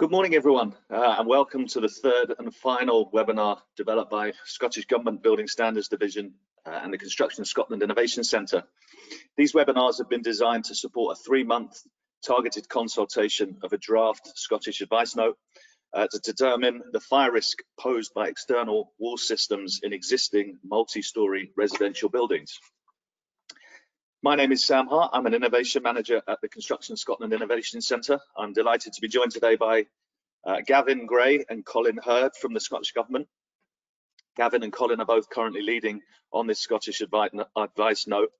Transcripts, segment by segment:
Good morning, everyone, uh, and welcome to the third and final webinar developed by Scottish Government Building Standards Division uh, and the Construction Scotland Innovation Centre. These webinars have been designed to support a three-month targeted consultation of a draft Scottish advice note uh, to determine the fire risk posed by external wall systems in existing multi-storey residential buildings. My name is Sam Hart. I'm an innovation manager at the Construction Scotland Innovation Centre. I'm delighted to be joined today by uh, Gavin Gray and Colin Hurd from the Scottish Government. Gavin and Colin are both currently leading on this Scottish advice note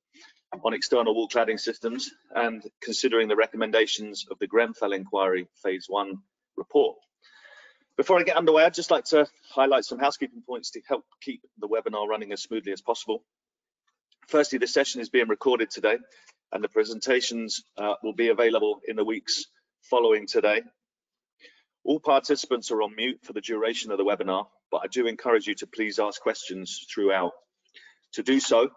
on external wall cladding systems and considering the recommendations of the Grenfell Inquiry Phase 1 report. Before I get underway, I'd just like to highlight some housekeeping points to help keep the webinar running as smoothly as possible. Firstly, this session is being recorded today and the presentations uh, will be available in the weeks following today. All participants are on mute for the duration of the webinar, but I do encourage you to please ask questions throughout. To do so,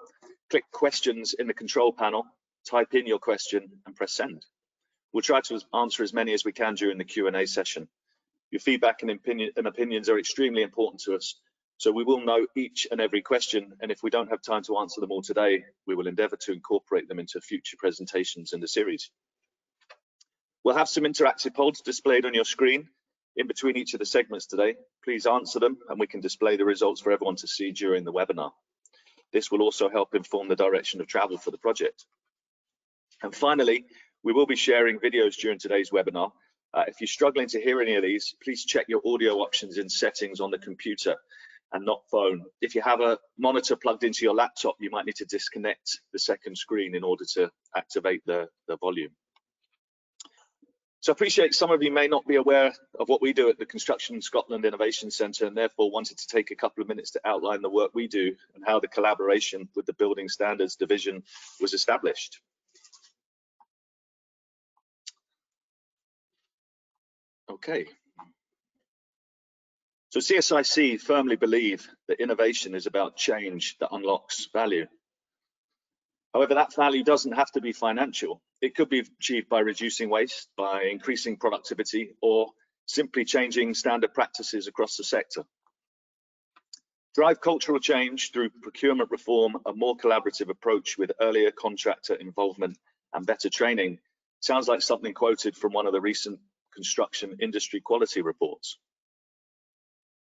click questions in the control panel, type in your question and press send. We'll try to answer as many as we can during the Q&A session. Your feedback and, opinion, and opinions are extremely important to us so we will know each and every question, and if we don't have time to answer them all today, we will endeavour to incorporate them into future presentations in the series. We'll have some interactive polls displayed on your screen in between each of the segments today. Please answer them and we can display the results for everyone to see during the webinar. This will also help inform the direction of travel for the project. And finally, we will be sharing videos during today's webinar. Uh, if you're struggling to hear any of these, please check your audio options in settings on the computer and not phone. If you have a monitor plugged into your laptop, you might need to disconnect the second screen in order to activate the, the volume. So I appreciate some of you may not be aware of what we do at the Construction Scotland Innovation Centre and therefore wanted to take a couple of minutes to outline the work we do and how the collaboration with the Building Standards Division was established. Okay, so CSIC firmly believe that innovation is about change that unlocks value. However, that value doesn't have to be financial. It could be achieved by reducing waste, by increasing productivity, or simply changing standard practices across the sector. Drive cultural change through procurement reform, a more collaborative approach with earlier contractor involvement and better training sounds like something quoted from one of the recent construction industry quality reports.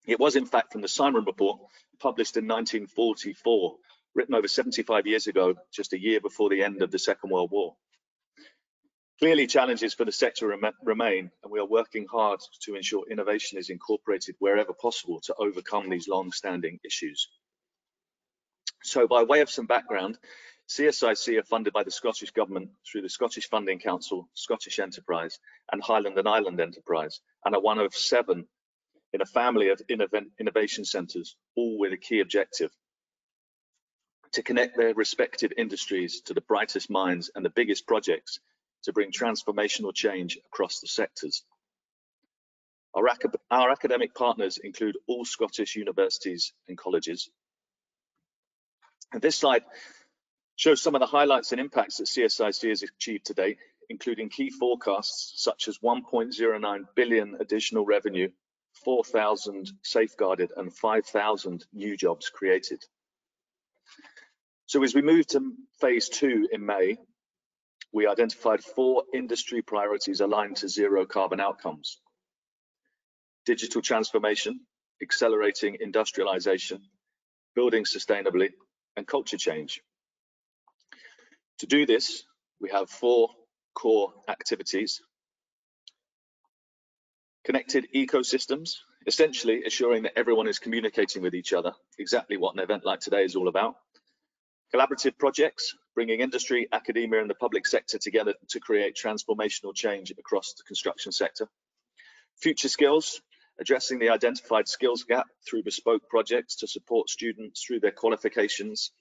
It was in fact from the Simon report published in 1944, written over 75 years ago, just a year before the end of the Second World War. Clearly challenges for the sector remain and we are working hard to ensure innovation is incorporated wherever possible to overcome these long-standing issues. So by way of some background, CSIC are funded by the Scottish Government through the Scottish Funding Council, Scottish Enterprise and Highland and Island Enterprise and are one of seven in a family of innovation centres, all with a key objective to connect their respective industries to the brightest minds and the biggest projects to bring transformational change across the sectors. Our, our, academic partners include all Scottish universities and colleges. And this slide shows some of the highlights and impacts that CSIC has achieved to date, including key forecasts such as 1.09 billion additional revenue 4,000 safeguarded and 5,000 new jobs created. So as we move to phase two in May, we identified four industry priorities aligned to zero carbon outcomes. Digital transformation, accelerating industrialization, building sustainably, and culture change. To do this, we have four core activities Connected ecosystems, essentially assuring that everyone is communicating with each other, exactly what an event like today is all about. Collaborative projects, bringing industry, academia and the public sector together to create transformational change across the construction sector. Future skills, addressing the identified skills gap through bespoke projects to support students through their qualifications,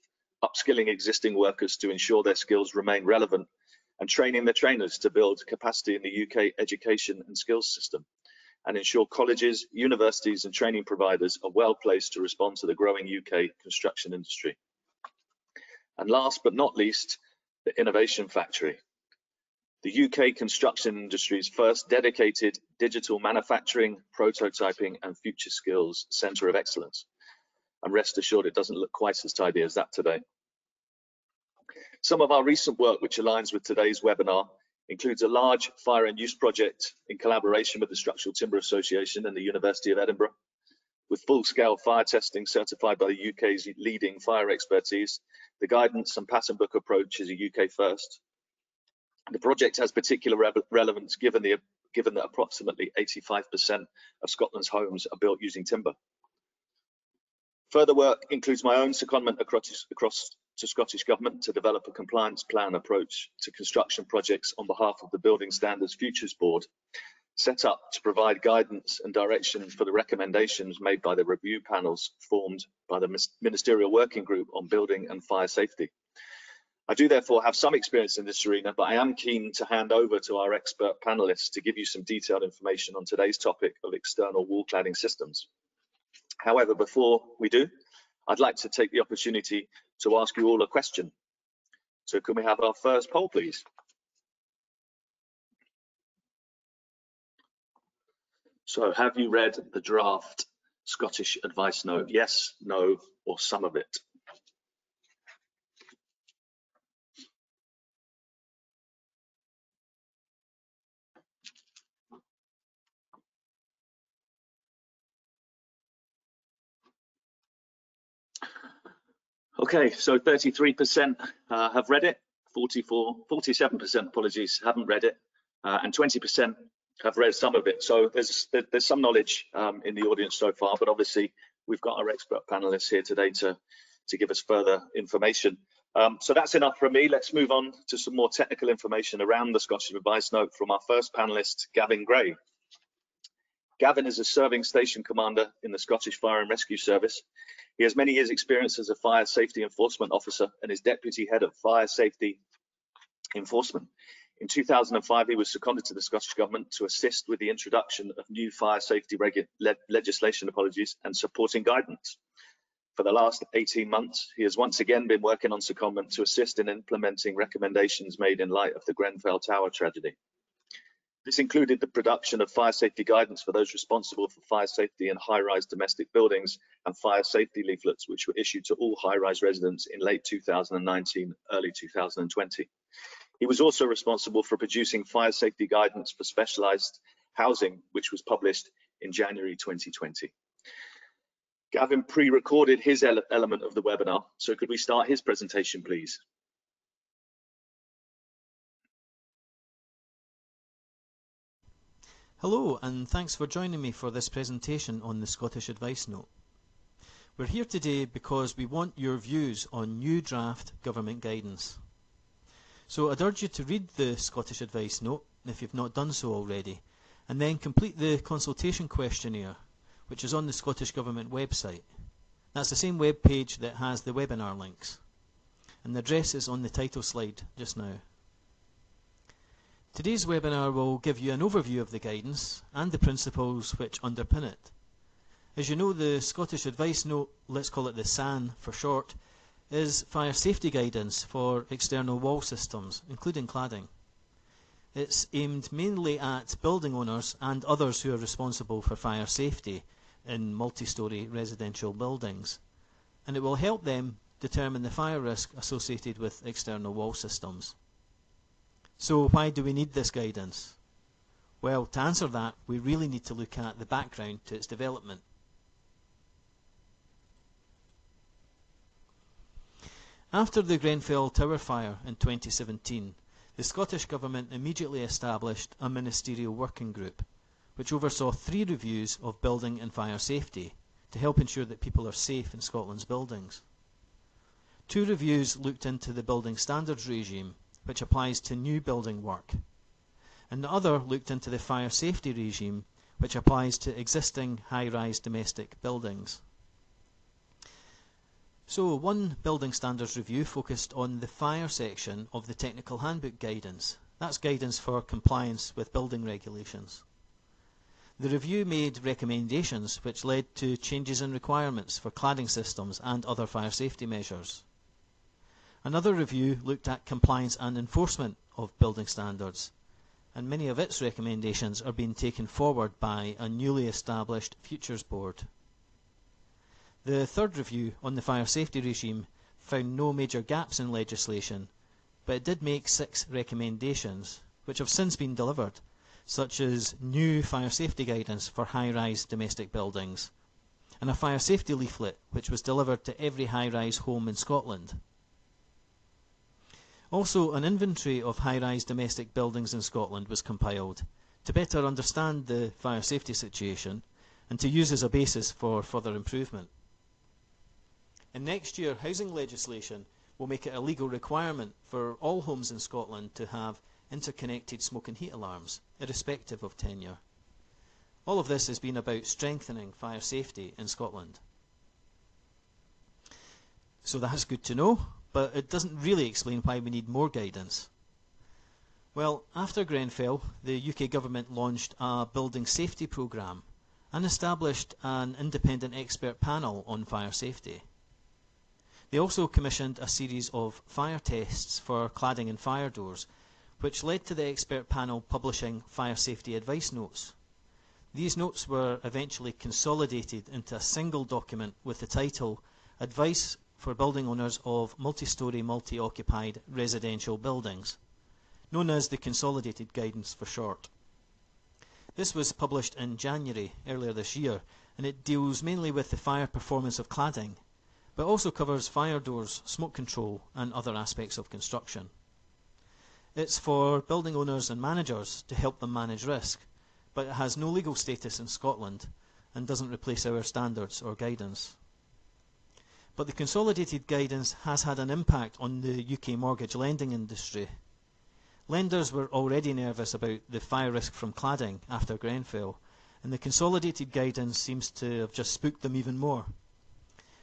upskilling existing workers to ensure their skills remain relevant, and training the trainers to build capacity in the UK education and skills system and ensure colleges, universities and training providers are well placed to respond to the growing UK construction industry. And last but not least, the Innovation Factory. the UK construction industry's first dedicated digital manufacturing, prototyping and future skills centre of excellence. And rest assured, it doesn't look quite as tidy as that today. Some of our recent work, which aligns with today's webinar, includes a large fire and use project in collaboration with the Structural Timber Association and the University of Edinburgh, with full-scale fire testing certified by the UK's leading fire expertise. The guidance and pattern book approach is a UK first. The project has particular re relevance given, the, given that approximately 85% of Scotland's homes are built using timber. Further work includes my own secondment across, across to Scottish Government to develop a compliance plan approach to construction projects on behalf of the Building Standards Futures Board, set up to provide guidance and direction for the recommendations made by the review panels formed by the Ministerial Working Group on Building and Fire Safety. I do therefore have some experience in this arena, but I am keen to hand over to our expert panelists to give you some detailed information on today's topic of external wall cladding systems. However, before we do, I'd like to take the opportunity to ask you all a question. So can we have our first poll, please? So have you read the draft Scottish advice note? Yes, no, or some of it? Okay, so 33% uh, have read it, 44, 47% apologies haven't read it, uh, and 20% have read some of it. So there's there's some knowledge um, in the audience so far, but obviously we've got our expert panelists here today to to give us further information. Um, so that's enough from me. Let's move on to some more technical information around the Scottish Advice Note from our first panelist, Gavin Gray. Gavin is a serving station commander in the Scottish Fire and Rescue Service. He has many years experience as a fire safety enforcement officer and is deputy head of fire safety enforcement. In 2005, he was seconded to the Scottish Government to assist with the introduction of new fire safety le legislation apologies and supporting guidance. For the last 18 months, he has once again been working on secondment to assist in implementing recommendations made in light of the Grenfell Tower tragedy. This included the production of fire safety guidance for those responsible for fire safety in high-rise domestic buildings and fire safety leaflets, which were issued to all high-rise residents in late 2019, early 2020. He was also responsible for producing fire safety guidance for specialised housing, which was published in January 2020. Gavin pre-recorded his ele element of the webinar, so could we start his presentation, please? Hello and thanks for joining me for this presentation on the Scottish Advice Note. We're here today because we want your views on new draft government guidance. So I'd urge you to read the Scottish Advice Note if you've not done so already and then complete the consultation questionnaire which is on the Scottish Government website. That's the same web page that has the webinar links and the address is on the title slide just now. Today's webinar will give you an overview of the guidance and the principles which underpin it. As you know, the Scottish Advice Note, let's call it the SAN for short, is fire safety guidance for external wall systems, including cladding. It's aimed mainly at building owners and others who are responsible for fire safety in multi-storey residential buildings, and it will help them determine the fire risk associated with external wall systems. So why do we need this guidance? Well, to answer that, we really need to look at the background to its development. After the Grenfell Tower fire in 2017, the Scottish Government immediately established a ministerial working group, which oversaw three reviews of building and fire safety to help ensure that people are safe in Scotland's buildings. Two reviews looked into the building standards regime which applies to new building work, and the other looked into the fire safety regime, which applies to existing high-rise domestic buildings. So one building standards review focused on the fire section of the technical handbook guidance. That's guidance for compliance with building regulations. The review made recommendations which led to changes in requirements for cladding systems and other fire safety measures. Another review looked at compliance and enforcement of Building Standards, and many of its recommendations are being taken forward by a newly established Futures Board. The third review on the fire safety regime found no major gaps in legislation, but it did make six recommendations, which have since been delivered, such as new fire safety guidance for high-rise domestic buildings, and a fire safety leaflet which was delivered to every high-rise home in Scotland. Also, an inventory of high-rise domestic buildings in Scotland was compiled to better understand the fire safety situation and to use as a basis for further improvement. In next year, housing legislation will make it a legal requirement for all homes in Scotland to have interconnected smoke and heat alarms, irrespective of tenure. All of this has been about strengthening fire safety in Scotland. So that's good to know, but it doesn't really explain why we need more guidance. Well, after Grenfell, the UK government launched a building safety programme and established an independent expert panel on fire safety. They also commissioned a series of fire tests for cladding and fire doors, which led to the expert panel publishing fire safety advice notes. These notes were eventually consolidated into a single document with the title Advice for Building Owners of Multi-Storey Multi-Occupied Residential Buildings, known as the Consolidated Guidance for short. This was published in January earlier this year, and it deals mainly with the fire performance of cladding but also covers fire doors, smoke control and other aspects of construction. It's for building owners and managers to help them manage risk, but it has no legal status in Scotland and doesn't replace our standards or guidance. But the consolidated guidance has had an impact on the UK mortgage lending industry. Lenders were already nervous about the fire risk from cladding after Grenfell, and the consolidated guidance seems to have just spooked them even more.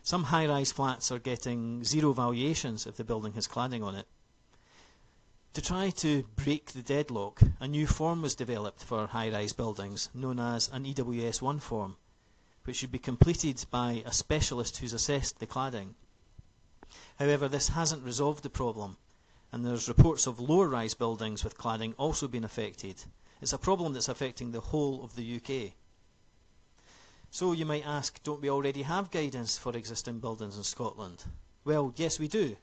Some high-rise flats are getting zero valuations if the building has cladding on it. To try to break the deadlock, a new form was developed for high-rise buildings, known as an EWS1 form, which should be completed by a specialist who's assessed the cladding. However, this hasn't resolved the problem, and there's reports of lower-rise buildings with cladding also being affected. It's a problem that's affecting the whole of the UK. So you might ask, don't we already have guidance for existing buildings in Scotland? Well, yes we do.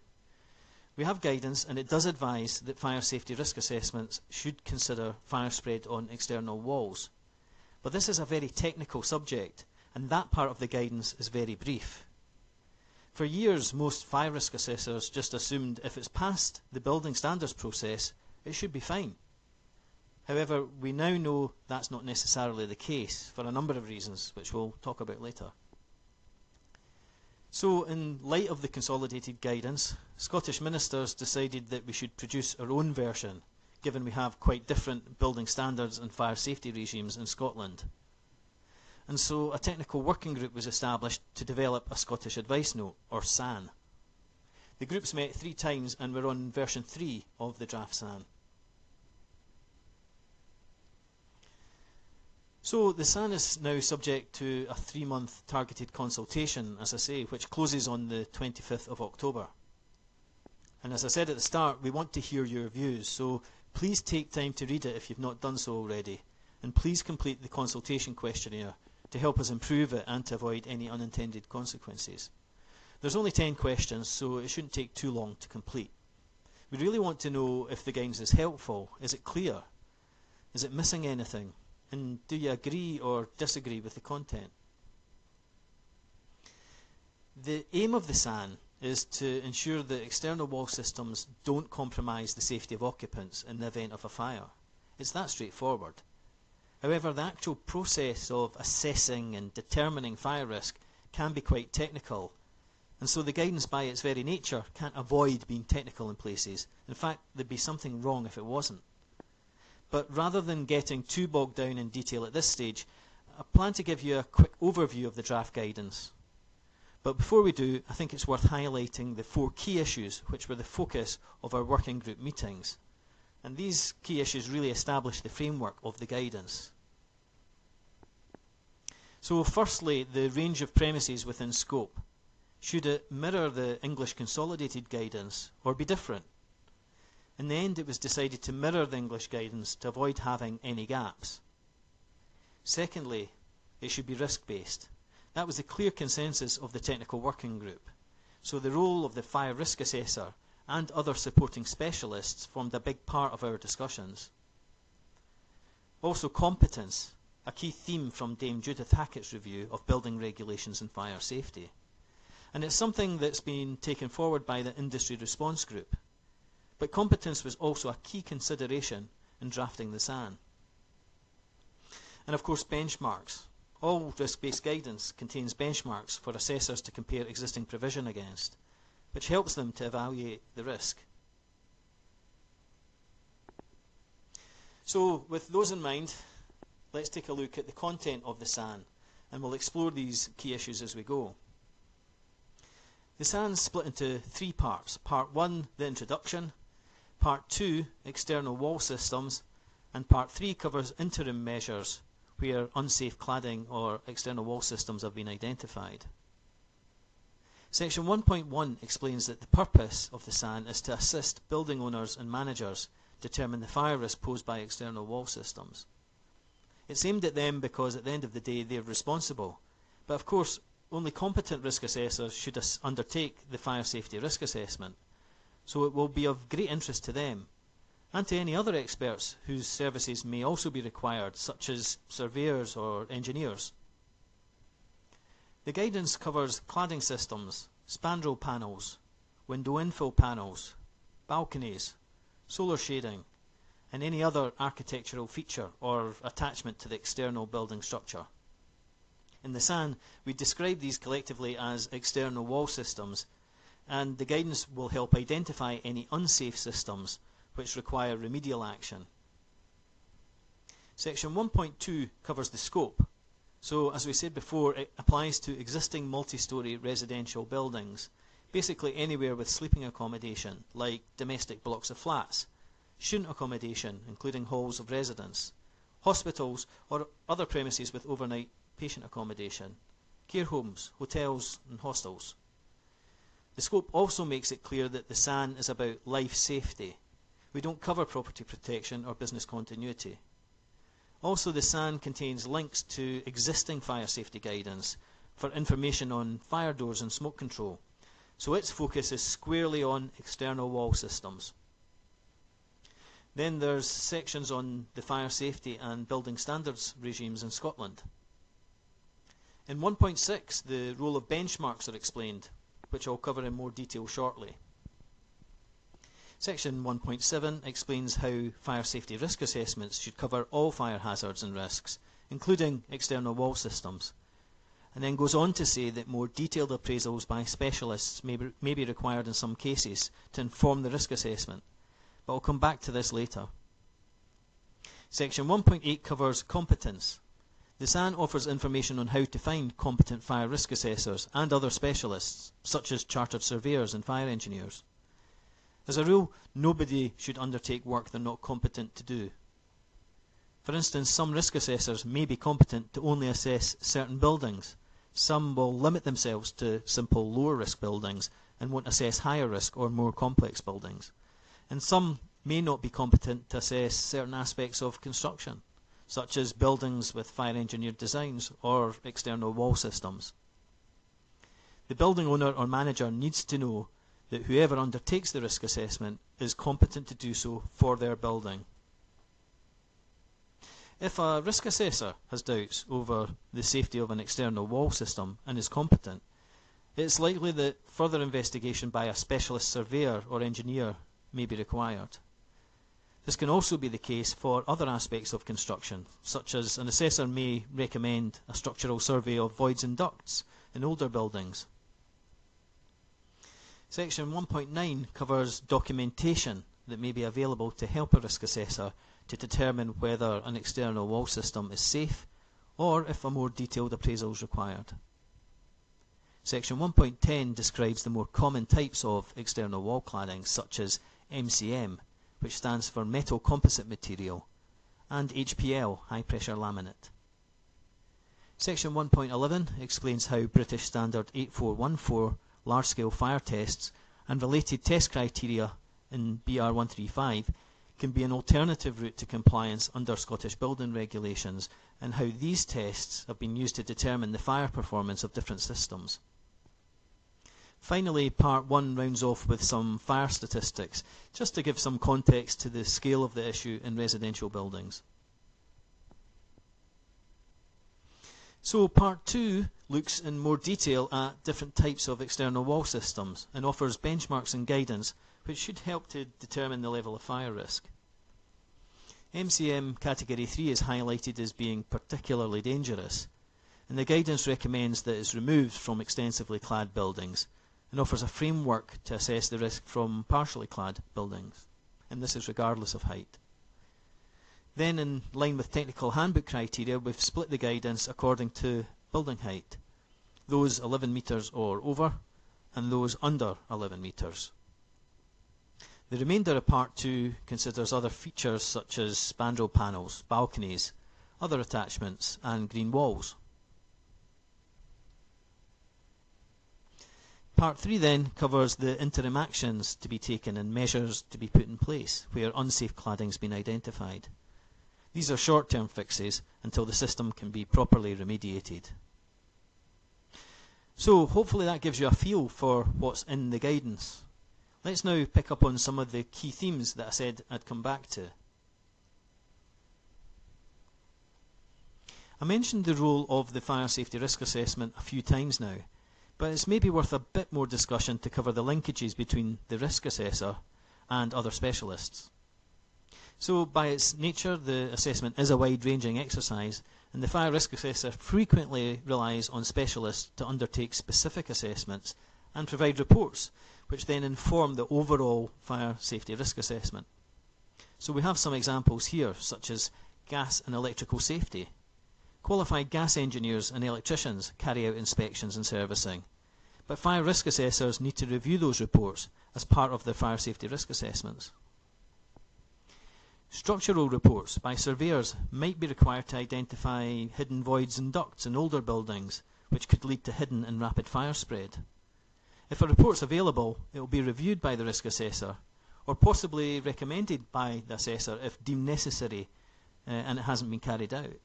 We have guidance and it does advise that fire safety risk assessments should consider fire spread on external walls. But this is a very technical subject and that part of the guidance is very brief. For years most fire risk assessors just assumed if it's passed the building standards process it should be fine. However, we now know that's not necessarily the case for a number of reasons, which we'll talk about later. So, in light of the consolidated guidance, Scottish ministers decided that we should produce our own version, given we have quite different building standards and fire safety regimes in Scotland. And so a technical working group was established to develop a Scottish Advice Note, or SAN. The groups met three times and were on version 3 of the draft SAN. So the SAN is now subject to a three-month targeted consultation, as I say, which closes on the 25th of October. And as I said at the start, we want to hear your views, so please take time to read it if you've not done so already, and please complete the consultation questionnaire to help us improve it and to avoid any unintended consequences. There's only 10 questions, so it shouldn't take too long to complete. We really want to know if the guidance is helpful, is it clear, is it missing anything, and do you agree or disagree with the content? The aim of the SAN is to ensure that external wall systems don't compromise the safety of occupants in the event of a fire. It's that straightforward. However, the actual process of assessing and determining fire risk can be quite technical, and so the guidance by its very nature can't avoid being technical in places. In fact, there'd be something wrong if it wasn't. But rather than getting too bogged down in detail at this stage, I plan to give you a quick overview of the draft guidance. But before we do, I think it's worth highlighting the four key issues which were the focus of our working group meetings. And these key issues really establish the framework of the guidance. So firstly, the range of premises within scope. Should it mirror the English Consolidated Guidance or be different? In the end, it was decided to mirror the English guidance to avoid having any gaps. Secondly, it should be risk-based. That was the clear consensus of the technical working group. So the role of the fire risk assessor and other supporting specialists formed a big part of our discussions. Also competence, a key theme from Dame Judith Hackitt's review of building regulations and fire safety. And it's something that's been taken forward by the industry response group. But competence was also a key consideration in drafting the SAN. And of course benchmarks. All risk-based guidance contains benchmarks for assessors to compare existing provision against, which helps them to evaluate the risk. So with those in mind, let's take a look at the content of the SAN, and we'll explore these key issues as we go. The SAN is split into three parts. Part 1, the introduction, Part 2, external wall systems, and Part 3 covers interim measures where unsafe cladding or external wall systems have been identified. Section 1.1 explains that the purpose of the SAN is to assist building owners and managers determine the fire risk posed by external wall systems. It's aimed at them because at the end of the day they're responsible. But of course, only competent risk assessors should undertake the fire safety risk assessment. So it will be of great interest to them and to any other experts whose services may also be required, such as surveyors or engineers. The guidance covers cladding systems, spandrel panels, window infill panels, balconies, solar shading, and any other architectural feature or attachment to the external building structure. In the SAN, we describe these collectively as external wall systems, and the guidance will help identify any unsafe systems which require remedial action. Section 1.2 covers the scope. So, as we said before, it applies to existing multi-storey residential buildings, basically anywhere with sleeping accommodation, like domestic blocks of flats, student accommodation, including halls of residence, hospitals or other premises with overnight patient accommodation, care homes, hotels and hostels. The scope also makes it clear that the SAN is about life safety we don't cover property protection or business continuity. Also, the SAN contains links to existing fire safety guidance for information on fire doors and smoke control. So its focus is squarely on external wall systems. Then there's sections on the fire safety and building standards regimes in Scotland. In 1.6, the role of benchmarks are explained, which I'll cover in more detail shortly. Section 1.7 explains how fire safety risk assessments should cover all fire hazards and risks, including external wall systems, and then goes on to say that more detailed appraisals by specialists may be, may be required in some cases to inform the risk assessment, but I'll come back to this later. Section 1.8 covers competence. The SAN offers information on how to find competent fire risk assessors and other specialists, such as chartered surveyors and fire engineers. As a rule, nobody should undertake work they're not competent to do. For instance, some risk assessors may be competent to only assess certain buildings. Some will limit themselves to simple lower risk buildings and won't assess higher risk or more complex buildings. And some may not be competent to assess certain aspects of construction, such as buildings with fire engineered designs or external wall systems. The building owner or manager needs to know that whoever undertakes the risk assessment is competent to do so for their building. If a risk assessor has doubts over the safety of an external wall system and is competent, it's likely that further investigation by a specialist surveyor or engineer may be required. This can also be the case for other aspects of construction, such as an assessor may recommend a structural survey of voids and ducts in older buildings Section 1.9 covers documentation that may be available to help a risk assessor to determine whether an external wall system is safe or if a more detailed appraisal is required. Section 1.10 describes the more common types of external wall cladding such as MCM, which stands for metal composite material, and HPL, high pressure laminate. Section 1.11 explains how British Standard 8414 large-scale fire tests and related test criteria in BR 135 can be an alternative route to compliance under Scottish building regulations and how these tests have been used to determine the fire performance of different systems. Finally, part one rounds off with some fire statistics, just to give some context to the scale of the issue in residential buildings. So part two looks in more detail at different types of external wall systems and offers benchmarks and guidance which should help to determine the level of fire risk. MCM Category 3 is highlighted as being particularly dangerous, and the guidance recommends that it's removed from extensively clad buildings and offers a framework to assess the risk from partially clad buildings, and this is regardless of height. Then, in line with technical handbook criteria, we've split the guidance according to building height, those 11 metres or over, and those under 11 metres. The remainder of Part 2 considers other features such as spandrel panels, balconies, other attachments, and green walls. Part 3 then covers the interim actions to be taken and measures to be put in place where unsafe cladding has been identified. These are short-term fixes until the system can be properly remediated. So hopefully that gives you a feel for what's in the guidance. Let's now pick up on some of the key themes that I said I'd come back to. I mentioned the role of the fire safety risk assessment a few times now, but it's maybe worth a bit more discussion to cover the linkages between the risk assessor and other specialists. So by its nature, the assessment is a wide-ranging exercise, and the fire risk assessor frequently relies on specialists to undertake specific assessments and provide reports, which then inform the overall fire safety risk assessment. So we have some examples here, such as gas and electrical safety. Qualified gas engineers and electricians carry out inspections and servicing, but fire risk assessors need to review those reports as part of their fire safety risk assessments. Structural reports by surveyors might be required to identify hidden voids and ducts in older buildings, which could lead to hidden and rapid fire spread. If a report is available, it will be reviewed by the risk assessor, or possibly recommended by the assessor if deemed necessary uh, and it hasn't been carried out.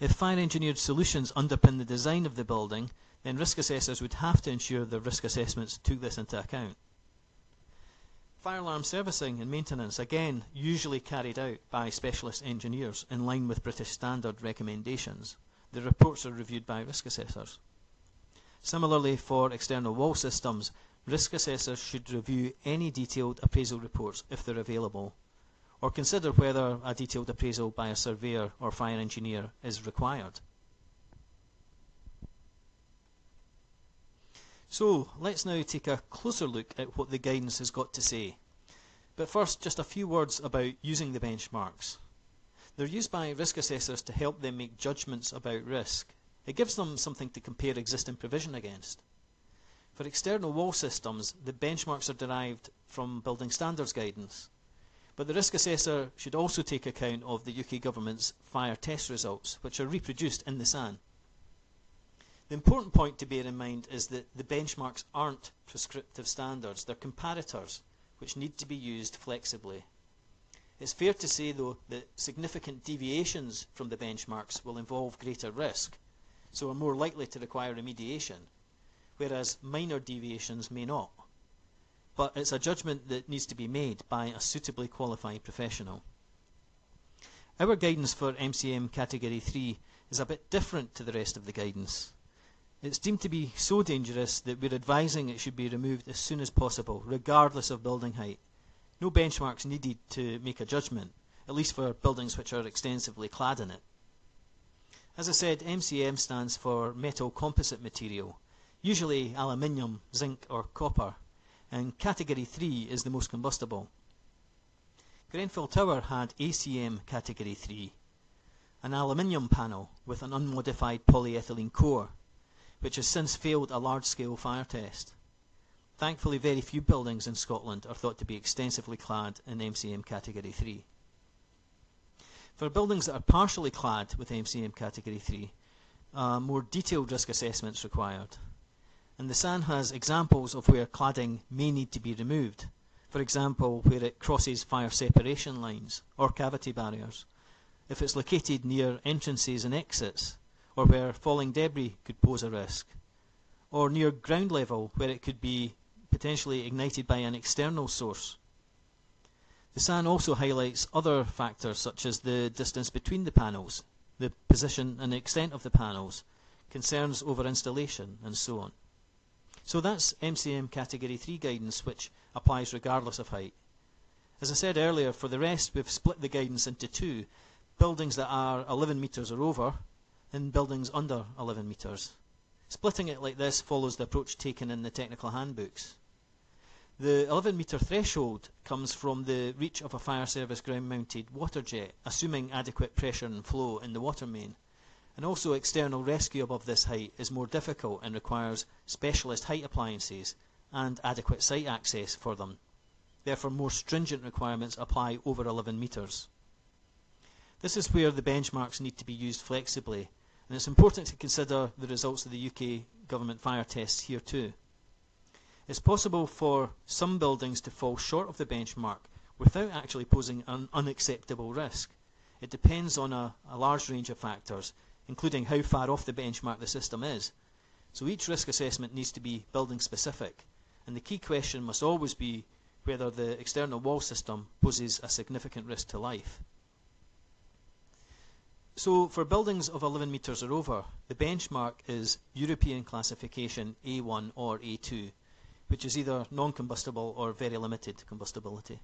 If fire engineered solutions underpin the design of the building, then risk assessors would have to ensure their risk assessments took this into account. Fire alarm servicing and maintenance, again, usually carried out by specialist engineers in line with British standard recommendations. The reports are reviewed by risk assessors. Similarly, for external wall systems, risk assessors should review any detailed appraisal reports if they're available, or consider whether a detailed appraisal by a surveyor or fire engineer is required. So let's now take a closer look at what the guidance has got to say. But first, just a few words about using the benchmarks. They're used by risk assessors to help them make judgments about risk. It gives them something to compare existing provision against. For external wall systems, the benchmarks are derived from building standards guidance. But the risk assessor should also take account of the UK government's fire test results, which are reproduced in the SAN. The important point to bear in mind is that the benchmarks aren't prescriptive standards, they're comparators which need to be used flexibly. It's fair to say, though, that significant deviations from the benchmarks will involve greater risk, so are more likely to require remediation, whereas minor deviations may not. But it's a judgment that needs to be made by a suitably qualified professional. Our guidance for MCM Category 3 is a bit different to the rest of the guidance. It's deemed to be so dangerous that we're advising it should be removed as soon as possible, regardless of building height. No benchmarks needed to make a judgment, at least for buildings which are extensively clad in it. As I said, MCM stands for metal composite material, usually aluminium, zinc or copper, and category 3 is the most combustible. Grenfell Tower had ACM category 3, an aluminium panel with an unmodified polyethylene core which has since failed a large-scale fire test. Thankfully, very few buildings in Scotland are thought to be extensively clad in MCM Category 3. For buildings that are partially clad with MCM Category 3, uh, more detailed risk assessments required. and the SAN has examples of where cladding may need to be removed. For example, where it crosses fire separation lines or cavity barriers, if it's located near entrances and exits, or where falling debris could pose a risk, or near ground level where it could be potentially ignited by an external source. The SAN also highlights other factors such as the distance between the panels, the position and extent of the panels, concerns over installation, and so on. So that's MCM Category 3 guidance, which applies regardless of height. As I said earlier, for the rest, we've split the guidance into two, buildings that are 11 metres or over, and buildings under 11 metres. Splitting it like this follows the approach taken in the technical handbooks. The 11 metre threshold comes from the reach of a fire service ground mounted water jet, assuming adequate pressure and flow in the water main and also external rescue above this height is more difficult and requires specialist height appliances and adequate site access for them. Therefore, more stringent requirements apply over 11 metres. This is where the benchmarks need to be used flexibly, and it's important to consider the results of the UK government fire tests here too. It's possible for some buildings to fall short of the benchmark without actually posing an unacceptable risk. It depends on a, a large range of factors, including how far off the benchmark the system is. So each risk assessment needs to be building specific, and the key question must always be whether the external wall system poses a significant risk to life. So for buildings of 11 metres or over, the benchmark is European classification A1 or A2, which is either non-combustible or very limited combustibility.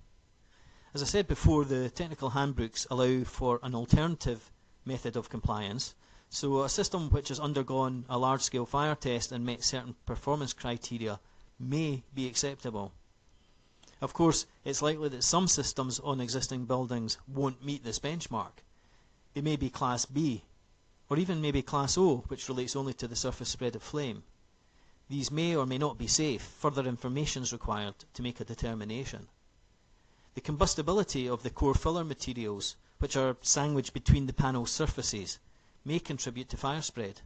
As I said before, the technical handbooks allow for an alternative method of compliance, so a system which has undergone a large-scale fire test and met certain performance criteria may be acceptable. Of course, it's likely that some systems on existing buildings won't meet this benchmark. They may be Class B, or even maybe Class O, which relates only to the surface spread of flame. These may or may not be safe. Further information is required to make a determination. The combustibility of the core filler materials, which are sandwiched between the panel surfaces, may contribute to fire spread.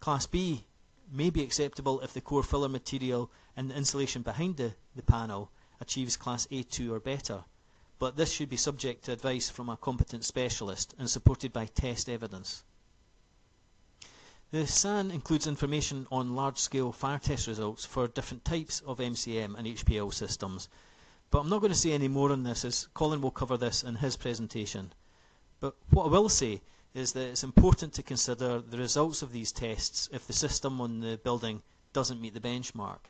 Class B may be acceptable if the core filler material and the insulation behind the panel achieves Class A2 or better, but this should be subject to advice from a competent specialist and supported by test evidence. The SAN includes information on large-scale fire test results for different types of MCM and HPL systems, but I'm not going to say any more on this as Colin will cover this in his presentation. But what I will say is that it's important to consider the results of these tests if the system on the building doesn't meet the benchmark.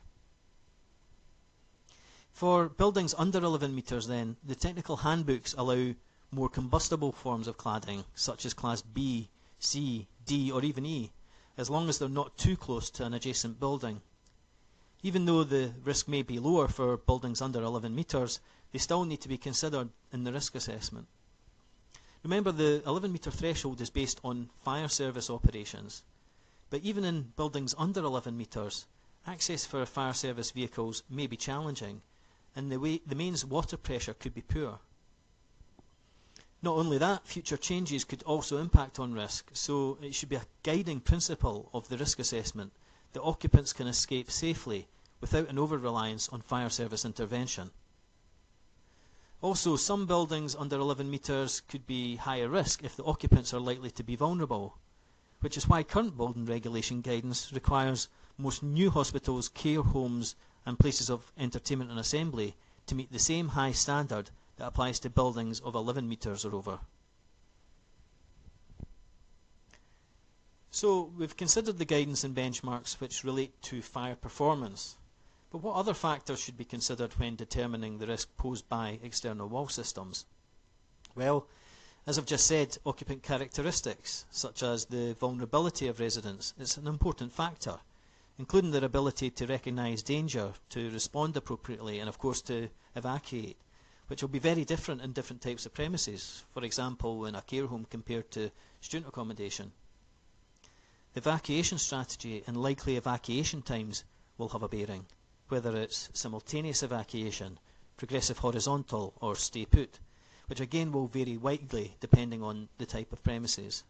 For buildings under 11 metres then, the technical handbooks allow more combustible forms of cladding, such as class B, C, D or even E, as long as they're not too close to an adjacent building. Even though the risk may be lower for buildings under 11 metres, they still need to be considered in the risk assessment. Remember the 11 metre threshold is based on fire service operations, but even in buildings under 11 metres, access for fire service vehicles may be challenging and the, way, the mains water pressure could be poor. Not only that, future changes could also impact on risk, so it should be a guiding principle of the risk assessment that occupants can escape safely without an over-reliance on fire service intervention. Also, some buildings under 11 metres could be higher risk if the occupants are likely to be vulnerable, which is why current building regulation guidance requires most new hospitals, care homes and places of entertainment and assembly to meet the same high standard that applies to buildings of 11 metres or over. So we've considered the guidance and benchmarks which relate to fire performance. But what other factors should be considered when determining the risk posed by external wall systems? Well, as I've just said, occupant characteristics, such as the vulnerability of residents, is an important factor, including their ability to recognise danger, to respond appropriately, and of course to evacuate, which will be very different in different types of premises, for example in a care home compared to student accommodation. The evacuation strategy and likely evacuation times will have a bearing whether it's simultaneous evacuation, progressive horizontal or stay put, which again will vary widely depending on the type of premises.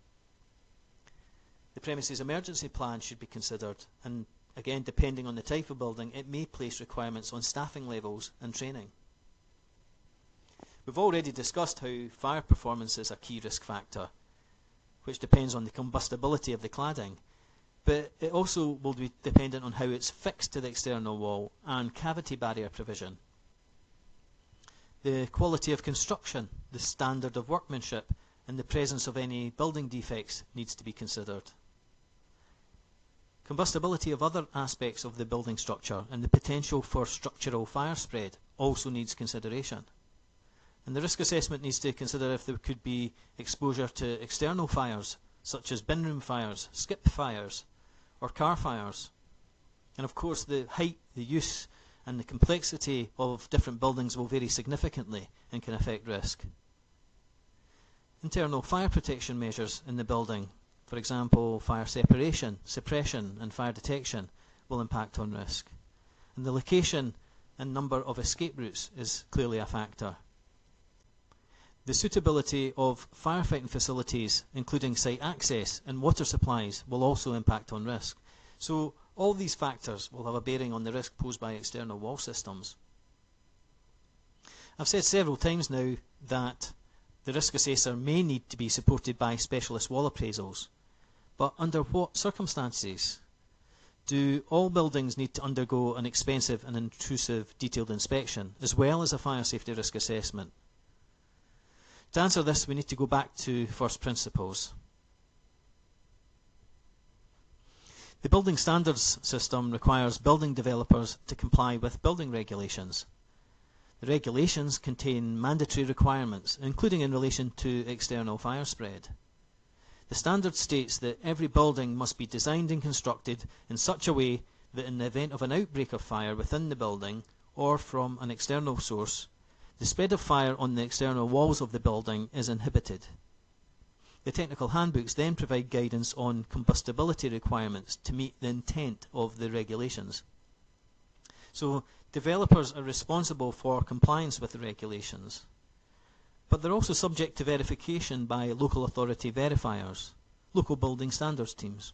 The premises emergency plan should be considered and again depending on the type of building, it may place requirements on staffing levels and training. We've already discussed how fire performance is a key risk factor, which depends on the combustibility of the cladding, but it also will be dependent on how it's fixed to the external wall and cavity barrier provision. The quality of construction, the standard of workmanship, and the presence of any building defects needs to be considered. Combustibility of other aspects of the building structure and the potential for structural fire spread also needs consideration. And the risk assessment needs to consider if there could be exposure to external fires, such as bin room fires, skip fires, or car fires. And of course, the height, the use, and the complexity of different buildings will vary significantly and can affect risk. Internal fire protection measures in the building, for example, fire separation, suppression, and fire detection, will impact on risk. And the location and number of escape routes is clearly a factor. The suitability of firefighting facilities, including site access and water supplies, will also impact on risk. So all these factors will have a bearing on the risk posed by external wall systems. I've said several times now that the risk assessor may need to be supported by specialist wall appraisals, but under what circumstances? Do all buildings need to undergo an expensive and intrusive detailed inspection, as well as a fire safety risk assessment? To answer this, we need to go back to first principles. The building standards system requires building developers to comply with building regulations. The regulations contain mandatory requirements, including in relation to external fire spread. The standard states that every building must be designed and constructed in such a way that in the event of an outbreak of fire within the building or from an external source, the spread of fire on the external walls of the building is inhibited. The technical handbooks then provide guidance on combustibility requirements to meet the intent of the regulations. So developers are responsible for compliance with the regulations, but they're also subject to verification by local authority verifiers, local building standards teams.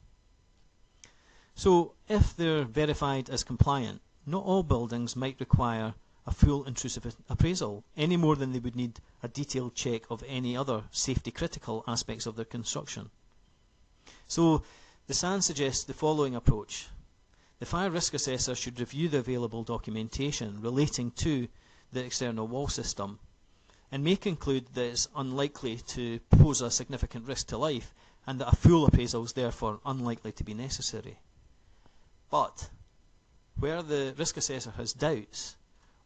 So if they're verified as compliant, not all buildings might require a full intrusive appraisal, any more than they would need a detailed check of any other safety critical aspects of their construction. So the SAN suggests the following approach. The fire risk assessor should review the available documentation relating to the external wall system and may conclude that it's unlikely to pose a significant risk to life and that a full appraisal is therefore unlikely to be necessary. But where the risk assessor has doubts,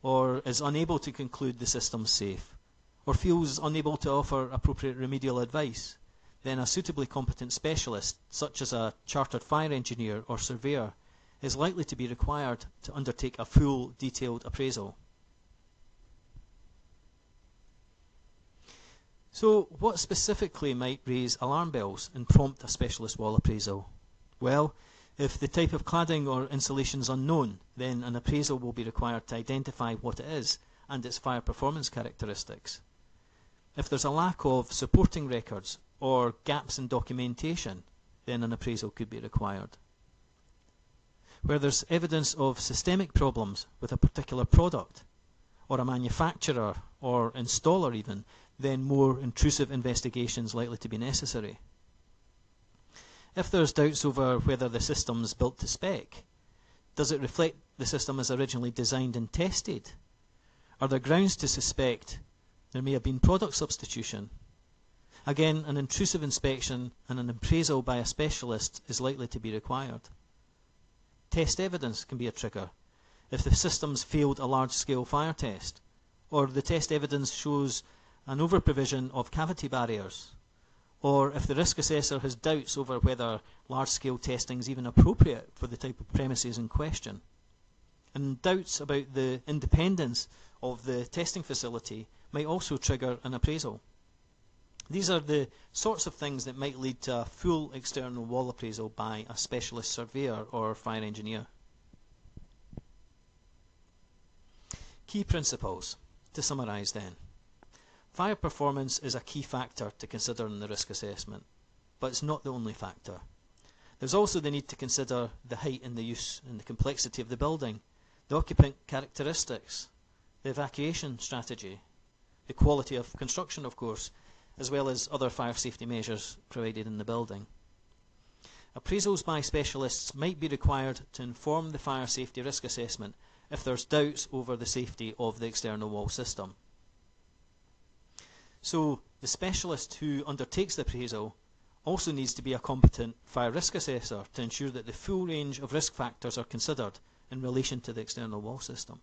or is unable to conclude the system safe, or feels unable to offer appropriate remedial advice, then a suitably competent specialist, such as a chartered fire engineer or surveyor, is likely to be required to undertake a full detailed appraisal. So what specifically might raise alarm bells and prompt a specialist wall appraisal? Well, if the type of cladding or insulation is unknown, then an appraisal will be required to identify what it is and its fire performance characteristics. If there's a lack of supporting records or gaps in documentation, then an appraisal could be required. Where there's evidence of systemic problems with a particular product, or a manufacturer or installer even, then more intrusive investigations likely to be necessary. If there's doubts over whether the system is built to spec, does it reflect the system as originally designed and tested? Are there grounds to suspect there may have been product substitution? Again, an intrusive inspection and an appraisal by a specialist is likely to be required. Test evidence can be a trigger. If the system's failed a large-scale fire test, or the test evidence shows an over-provision of cavity barriers, or if the risk assessor has doubts over whether large-scale testing is even appropriate for the type of premises in question, and doubts about the independence of the testing facility might also trigger an appraisal. These are the sorts of things that might lead to a full external wall appraisal by a specialist surveyor or fire engineer. Key principles. To summarise then. Fire performance is a key factor to consider in the risk assessment, but it's not the only factor. There's also the need to consider the height and the use and the complexity of the building, the occupant characteristics, the evacuation strategy, the quality of construction, of course, as well as other fire safety measures provided in the building. Appraisals by specialists might be required to inform the fire safety risk assessment if there's doubts over the safety of the external wall system. So the specialist who undertakes the appraisal also needs to be a competent fire risk assessor to ensure that the full range of risk factors are considered in relation to the external wall system.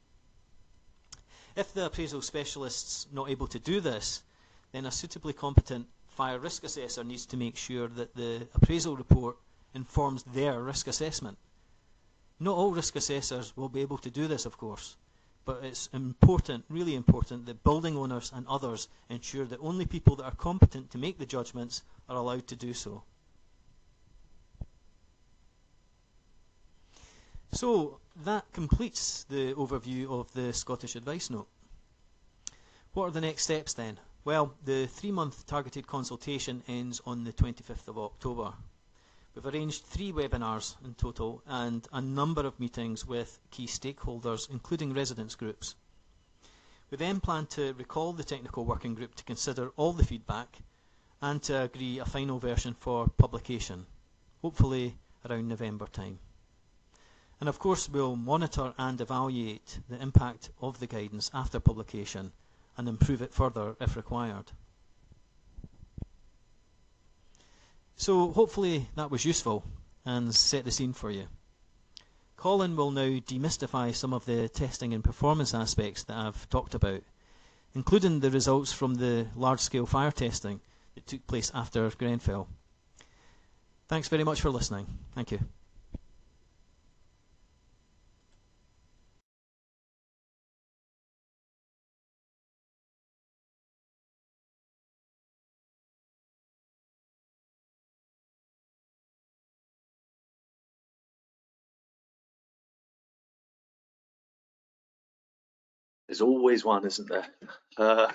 If the appraisal specialist's not able to do this, then a suitably competent fire risk assessor needs to make sure that the appraisal report informs their risk assessment. Not all risk assessors will be able to do this, of course, but it's important, really important, that building owners and others ensure that only people that are competent to make the judgments are allowed to do so. So that completes the overview of the Scottish Advice Note. What are the next steps then? Well, the three-month targeted consultation ends on the 25th of October. We've arranged three webinars in total and a number of meetings with key stakeholders, including residents groups. We then plan to recall the technical working group to consider all the feedback and to agree a final version for publication, hopefully around November time. And of course we'll monitor and evaluate the impact of the guidance after publication and improve it further if required. So hopefully that was useful and set the scene for you. Colin will now demystify some of the testing and performance aspects that I've talked about, including the results from the large-scale fire testing that took place after Grenfell. Thanks very much for listening. Thank you. There's always one, isn't there? Uh,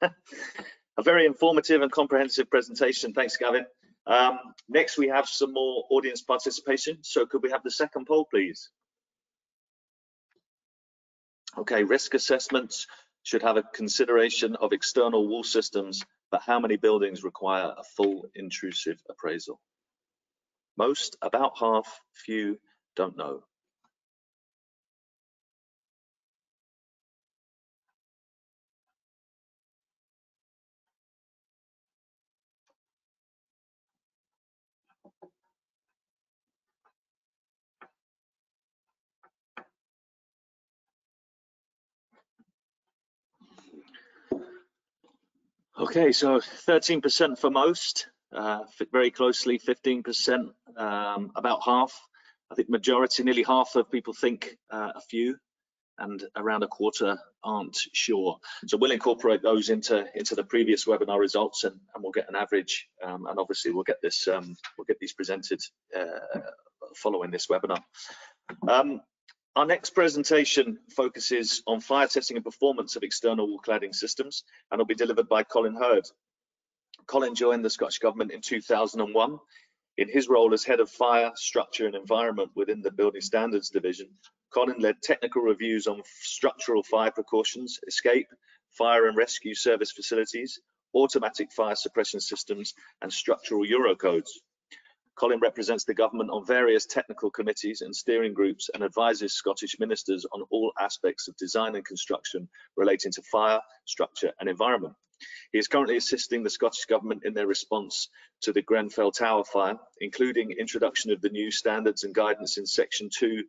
a very informative and comprehensive presentation. Thanks, Gavin. Um, next, we have some more audience participation. So could we have the second poll, please? Okay, risk assessments should have a consideration of external wall systems, but how many buildings require a full intrusive appraisal? Most, about half, few, don't know. Okay, so 13% for most, uh, very closely 15%, um, about half. I think majority, nearly half of people think uh, a few, and around a quarter aren't sure. So we'll incorporate those into into the previous webinar results, and, and we'll get an average. Um, and obviously, we'll get this um, we'll get these presented uh, following this webinar. Um, our next presentation focuses on fire testing and performance of external wall cladding systems and will be delivered by Colin Hurd. Colin joined the Scottish Government in 2001 in his role as Head of Fire, Structure and Environment within the Building Standards Division. Colin led technical reviews on structural fire precautions, escape, fire and rescue service facilities, automatic fire suppression systems and structural Eurocodes. Colin represents the government on various technical committees and steering groups and advises Scottish ministers on all aspects of design and construction relating to fire, structure and environment. He is currently assisting the Scottish Government in their response to the Grenfell Tower fire, including introduction of the new standards and guidance in Section 2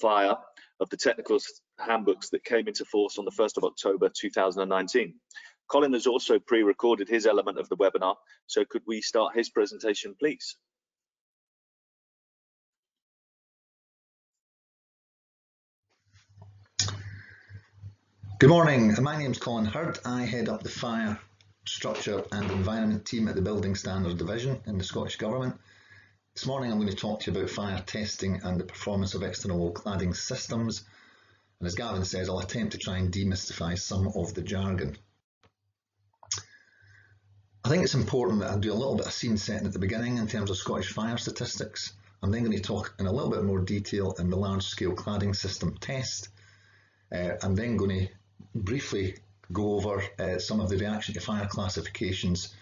fire of the technical handbooks that came into force on the 1st of October 2019. Colin has also pre-recorded his element of the webinar, so could we start his presentation, please? Good morning, my name is Colin Hurd. I head up the Fire, Structure and Environment team at the Building Standards Division in the Scottish Government. This morning I'm going to talk to you about fire testing and the performance of external wall cladding systems. And as Gavin says, I'll attempt to try and demystify some of the jargon. I think it's important that I do a little bit of scene setting at the beginning in terms of Scottish fire statistics. I'm then going to talk in a little bit more detail in the large scale cladding system test. Uh, I'm then going to briefly go over uh, some of the reaction to fire classifications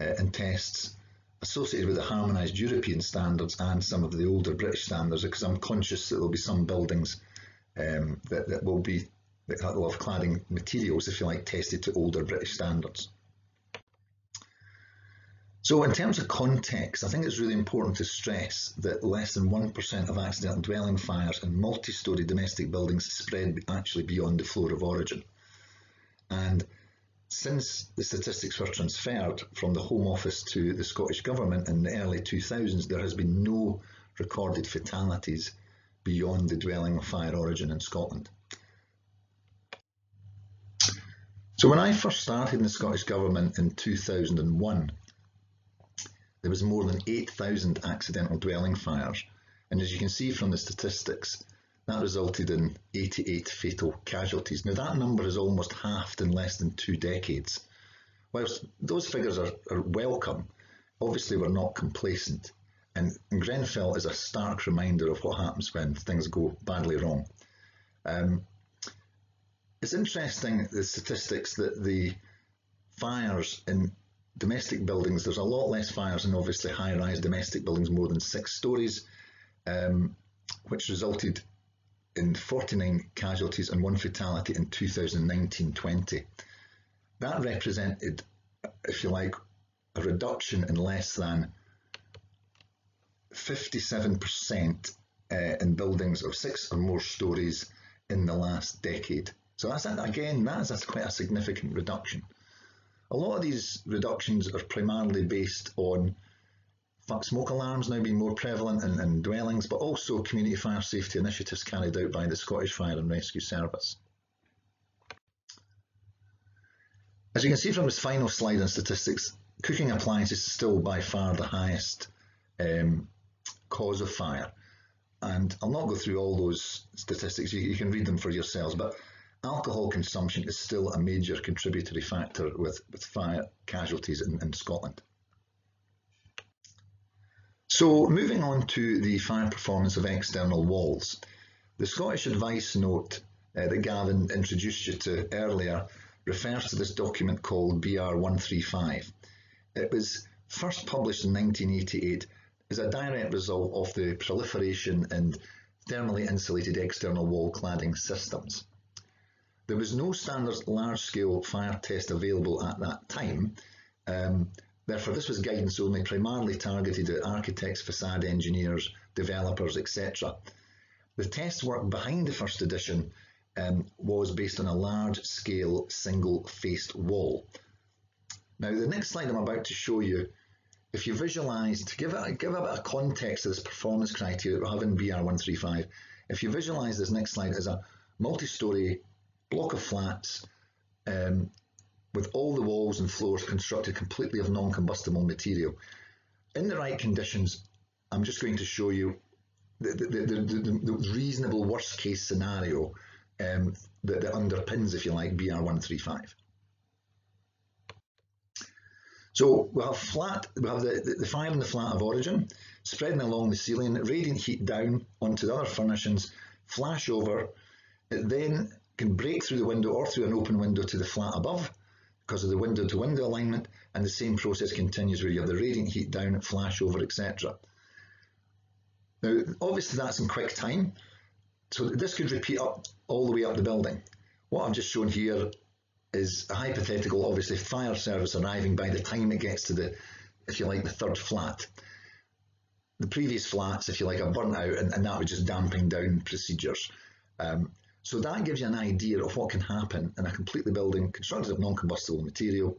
uh, and tests associated with the harmonised European standards and some of the older British standards because I'm conscious that there will be some buildings um, that, that will be that will have cladding materials, if you like, tested to older British standards. So in terms of context, I think it's really important to stress that less than 1% of accidental dwelling fires in multi-storey domestic buildings spread actually beyond the floor of origin. And since the statistics were transferred from the Home Office to the Scottish Government in the early 2000s, there has been no recorded fatalities beyond the dwelling of fire origin in Scotland. So when I first started in the Scottish Government in 2001, there was more than 8,000 accidental dwelling fires. And as you can see from the statistics, that resulted in 88 fatal casualties. Now that number is almost halved in less than two decades. Whilst those figures are, are welcome, obviously we're not complacent. And, and, Grenfell is a stark reminder of what happens when things go badly wrong. Um, it's interesting, the statistics, that the fires in domestic buildings, there's a lot less fires in obviously high-rise domestic buildings, more than six stories, um, which resulted in 49 casualties and one fatality in 2019-20. That represented, if you like, a reduction in less than 57% uh, in buildings of six or more stories in the last decade. So that's again, that's, that's quite a significant reduction. A lot of these reductions are primarily based on smoke alarms now being more prevalent in, in dwellings, but also community fire safety initiatives carried out by the Scottish Fire and Rescue Service. As you can see from this final slide on statistics, cooking appliances is still by far the highest um, cause of fire. And I'll not go through all those statistics, you, you, can read them for yourselves, but alcohol consumption is still a major contributory factor with, with fire casualties in, in Scotland. So moving on to the fire performance of external walls. The Scottish advice note uh, that Gavin introduced you to earlier refers to this document called BR 135. It was first published in 1988 as a direct result of the proliferation in thermally insulated external wall cladding systems. There was no standard large-scale fire test available at that time, um, Therefore, this was guidance only primarily targeted at architects, facade engineers, developers, etc. The test work behind the first edition um, was based on a large-scale single-faced wall. Now, the next slide I'm about to show you, if you visualise, to give, give a bit of context to this performance criteria that we have in BR135, if you visualise this next slide as a multi-storey block of flats um, with all the walls and floors constructed completely of non-combustible material. In the right conditions, I'm just going to show you the, the, the, the reasonable worst case scenario um, that, that, underpins, if you like, BR135. So we have flat, we have the, the fire in the flat of origin, spreading along the ceiling, radiant heat down onto the other furnishings, flash over, it then can break through the window or through an open window to the flat above, because of the window to window alignment and the same process continues where you have the radiant heat down, flash over, etc. Now, obviously that's in quick time, so this could repeat up all the way up the building. What I've just shown here is a hypothetical, obviously, fire service arriving by the time it gets to the, if you like, the third flat. The previous flats, if you like, are burnt out and, and that would just dampen down procedures. Um, so that gives you an idea of what can happen in a completely building constructed of non-combustible material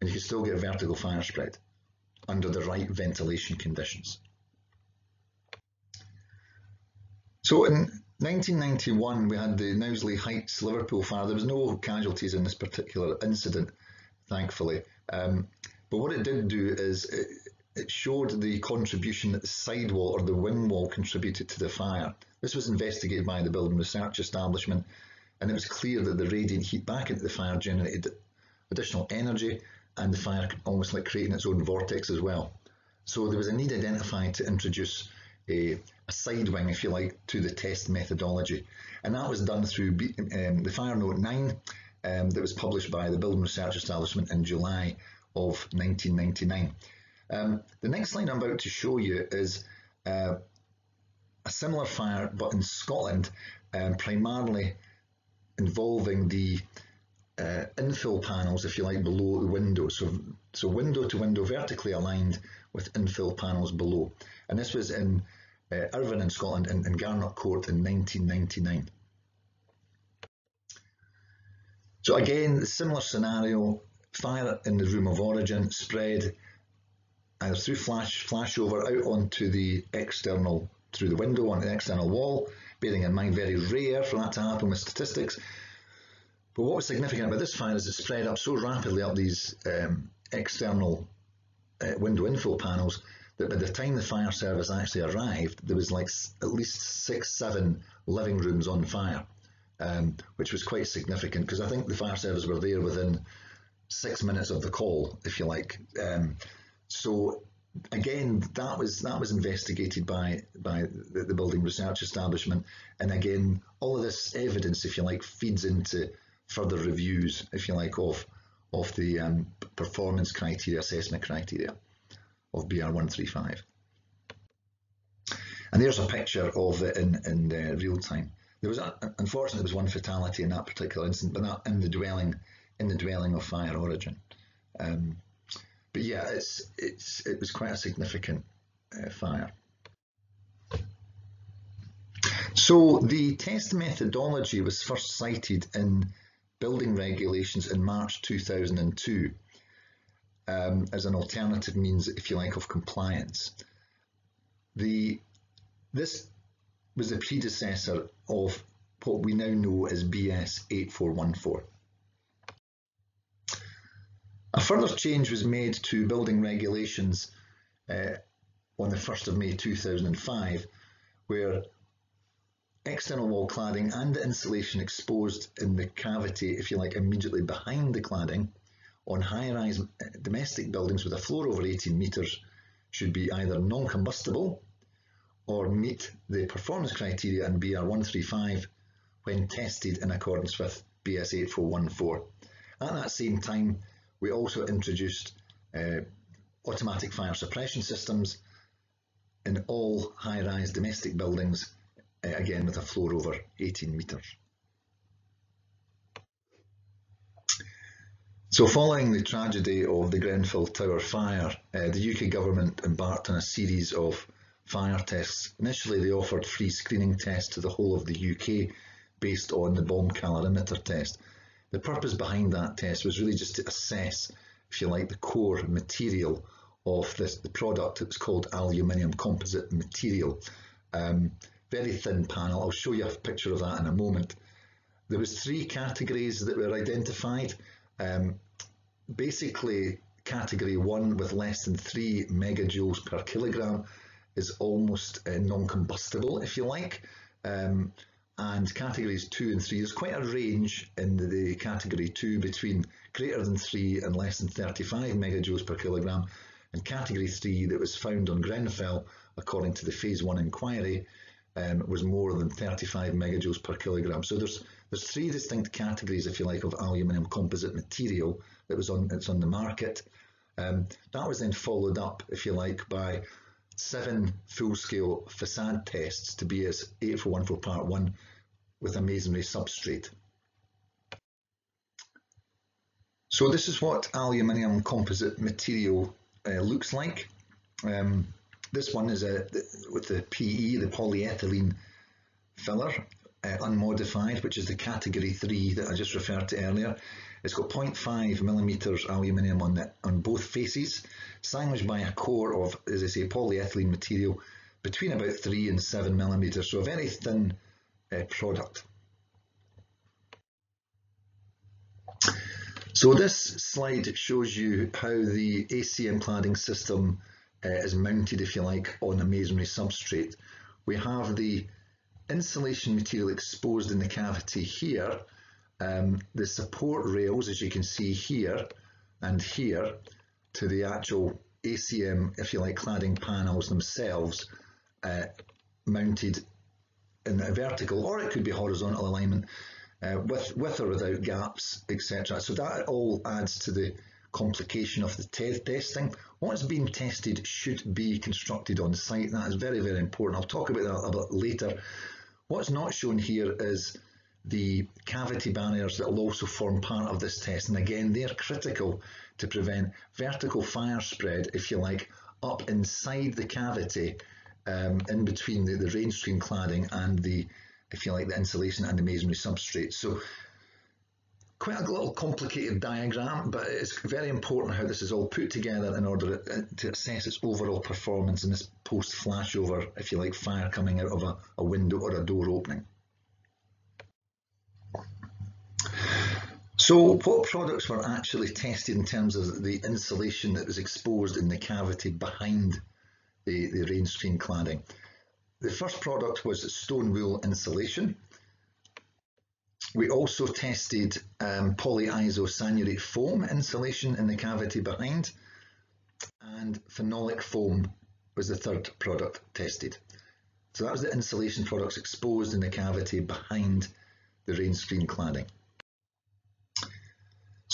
and you can still get vertical fire spread under the right ventilation conditions. So in 1991 we had the Knowsley Heights Liverpool fire. There was no casualties in this particular incident, thankfully. Um, but what it did do is it, it showed the contribution that the sidewall or the wing wall contributed to the fire. This was investigated by the Building Research Establishment and it was clear that the radiant heat back into the fire generated additional energy and the fire almost like creating its own vortex as well. So there was a need identified to introduce a, a side wing, if you like, to the test methodology. And that was done through B, um, the Fire Note 9 um, that was published by the Building Research Establishment in July of 1999. Um, the next slide I'm about to show you is uh, a similar fire, but in Scotland, um, primarily involving the uh, infill panels, if you like, below the window. So, so window to window vertically aligned with infill panels below. And this was in uh, Irvine in Scotland in, in Garnock Court in 1999. So again, similar scenario, fire in the room of origin, spread either through flash, flashover out onto the external, through the window on the external wall, bearing in mind very rare for that to happen with statistics. But what was significant about this fire is it spread up so rapidly up these um, external uh, window infill panels that by the time the fire service actually arrived, there was like at least six, seven living rooms on fire, um, which was quite significant because I think the fire service were there within six minutes of the call, if you like. Um, so again, that was that was investigated by by the, the, building research establishment, and again, all of this evidence, if you like, feeds into further reviews, if you like, of of the um, performance criteria, assessment criteria of BR135. And there's a picture of it in, in uh, real time. There was, a, unfortunately, there was one fatality in that particular incident, but not in the dwelling, in the dwelling of fire origin. Um, but yeah, it's, it's, it was quite a significant uh, fire. So the test methodology was first cited in building regulations in March 2002 um, as an alternative means, if you like, of compliance. The, this was the predecessor of what we now know as BS 8414. A further change was made to building regulations uh, on the 1st of May 2005, where external wall cladding and the insulation exposed in the cavity, if you like, immediately behind the cladding on high-rise domestic buildings with a floor over 18 metres should be either non-combustible or meet the performance criteria in BR 135 when tested in accordance with BS 8414. At that same time, we also introduced uh, automatic fire suppression systems in all high-rise domestic buildings, uh, again with a floor over 18 metres. So following the tragedy of the Grenfell Tower fire, uh, the UK government embarked on a series of fire tests. Initially they offered free screening tests to the whole of the UK based on the bomb calorimeter test. The purpose behind that test was really just to assess, if you like, the core material of this, the product. It was called aluminium composite material. Um, very thin panel. I'll show you a picture of that in a moment. There was three categories that were identified. Um, basically, category one with less than three megajoules per kilogram is almost uh, non-combustible, if you like. Um, and categories two and three, there's quite a range in the, category two between greater than three and less than 35 megajoules per kilogram. And category three that was found on Grenfell, according to the phase one inquiry, um, was more than 35 megajoules per kilogram. So there's there's three distinct categories, if you like, of aluminium composite material that was on that's on the market. Um, that was then followed up, if you like, by seven full-scale facade tests to BS 8414 Part 1 with a masonry substrate. So this is what aluminium composite material uh, looks like. Um, this one is a, with the PE, the polyethylene filler, uh, unmodified, which is the category 3 that I just referred to earlier. It's got 0.5 millimeters aluminium on, the, on both faces, sandwiched by a core of, as I say, polyethylene material between about 3 and 7 millimeters, so a very thin uh, product. So this slide shows you how the ACM cladding system uh, is mounted, if you like, on a masonry substrate. We have the insulation material exposed in the cavity here, um, the support rails, as you can see here and here, to the actual ACM, if you like, cladding panels themselves uh, mounted in a vertical or it could be horizontal alignment uh, with, with or without gaps, etc. So that all adds to the complication of the te testing. What's being tested should be constructed on site. That is very, very important. I'll talk about that a bit later. What's not shown here is the cavity barriers that will also form part of this test. And again, they're critical to prevent vertical fire spread, if you like, up inside the cavity um, in between the, the rain screen cladding and the, if you like, the insulation and the masonry substrate. So quite a little complicated diagram, but it's very important how this is all put together in order to assess its overall performance in this post flashover, if you like, fire coming out of a, a window or a door opening. So what products were actually tested in terms of the insulation that was exposed in the cavity behind the, the rain screen cladding? The first product was stone wool insulation. We also tested um, polyisocyanurate foam insulation in the cavity behind and phenolic foam was the third product tested. So that was the insulation products exposed in the cavity behind the rain screen cladding.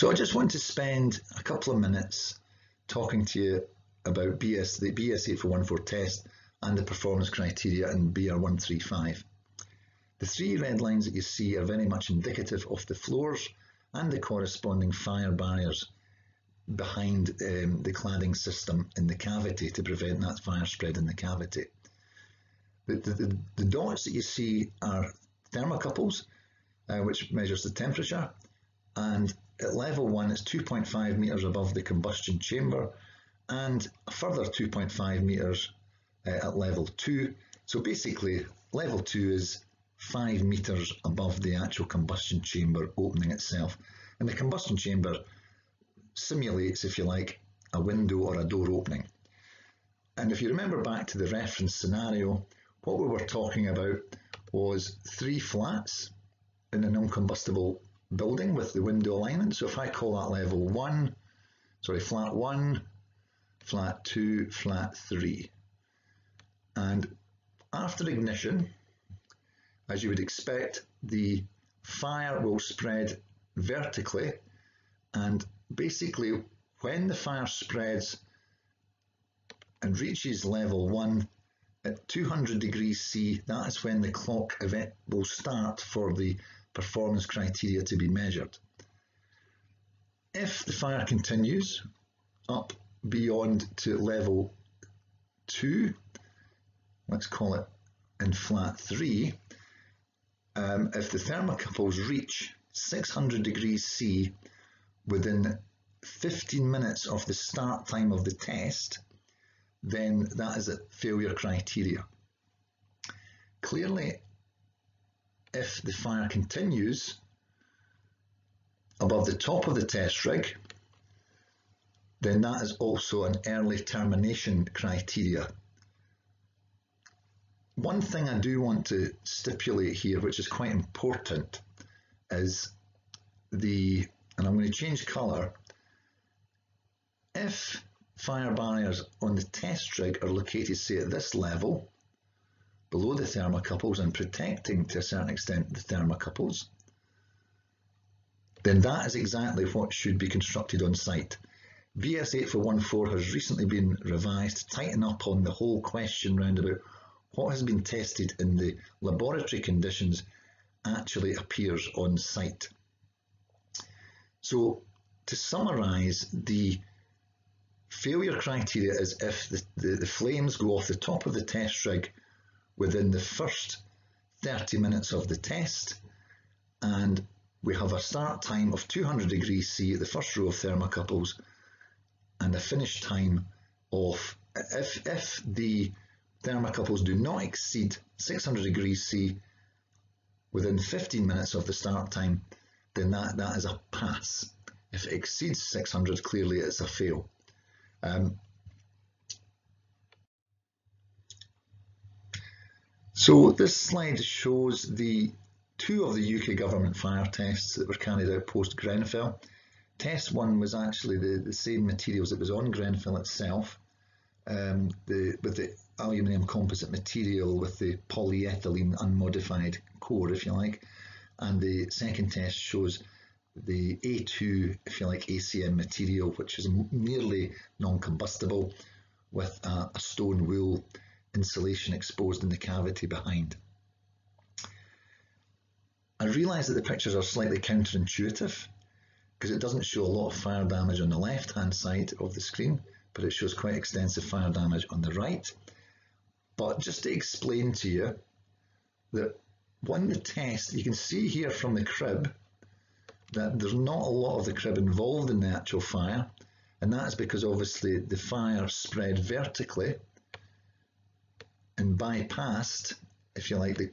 So I just want to spend a couple of minutes talking to you about BS, the BS 8414 test and the performance criteria in BR135. The three red lines that you see are very much indicative of the floors and the corresponding fire barriers behind um, the cladding system in the cavity to prevent that fire spread in the cavity. The, the, the dots that you see are thermocouples, uh, which measures the temperature, and at level 1 it's 2.5 metres above the combustion chamber and a further 2.5 metres uh, at level 2. So basically level 2 is 5 metres above the actual combustion chamber opening itself. And the combustion chamber simulates, if you like, a window or a door opening. And if you remember back to the reference scenario, what we were talking about was three flats in a non-combustible building with the window alignment. So if I call that level one, sorry, flat one, flat two, flat three. And after ignition, as you would expect, the fire will spread vertically and basically when the fire spreads and reaches level one at 200 degrees C, that is when the clock event will start for the performance criteria to be measured. If the fire continues up beyond to level 2, let's call it in flat 3, um, if the thermocouples reach 600 degrees C within 15 minutes of the start time of the test, then that is a failure criteria. Clearly, if the fire continues above the top of the test rig, then that is also an early termination criteria. One thing I do want to stipulate here, which is quite important, is the, and I'm going to change colour, if fire barriers on the test rig are located, say, at this level, below the thermocouples and protecting to a certain extent the thermocouples, then that is exactly what should be constructed on site. BS 8414 has recently been revised to tighten up on the whole question round about what has been tested in the laboratory conditions actually appears on site. So to summarise, the failure criteria is if the, the, the, flames go off the top of the test rig within the first 30 minutes of the test and we have a start time of 200 degrees C at the first row of thermocouples and a finish time of, if, if the thermocouples do not exceed 600 degrees C within 15 minutes of the start time, then that, that is a pass. If it exceeds 600, clearly it's a fail. Um, So this slide shows the two of the UK government fire tests that were carried out post Grenfell. Test one was actually the, the same materials that was on Grenfell itself, um, the, with the aluminium composite material with the polyethylene unmodified core, if you like. And the second test shows the A2, if you like, ACM material, which is nearly non-combustible with a, a stone wool insulation exposed in the cavity behind. I realise that the pictures are slightly counterintuitive because it doesn't show a lot of fire damage on the left hand side of the screen, but it shows quite extensive fire damage on the right. But just to explain to you that when the test, you can see here from the crib that there's not a lot of the crib involved in the actual fire, and that's because obviously the fire spread vertically and bypassed, if you like, the,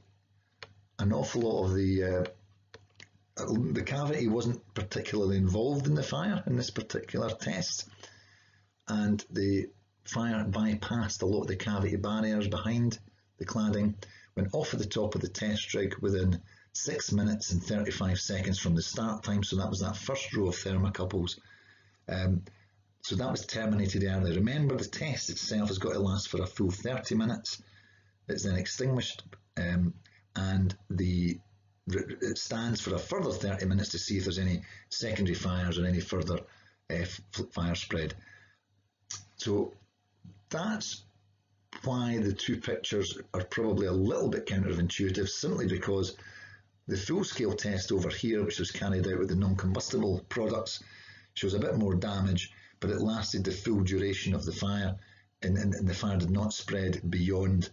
an awful lot of the uh, the cavity wasn't particularly involved in the fire in this particular test, and the fire bypassed a lot of the cavity barriers behind the cladding, went off at the top of the test rig within 6 minutes and 35 seconds from the start time, so that was that first row of thermocouples. Um, so that was terminated early. Remember the test itself has got to last for a full 30 minutes. It's then extinguished um, and the it stands for a further 30 minutes to see if there's any secondary fires or any further uh, fire spread. So that's why the two pictures are probably a little bit counterintuitive, simply because the full-scale test over here, which was carried out with the non-combustible products, shows a bit more damage, but it lasted the full duration of the fire, and, and, and the fire did not spread beyond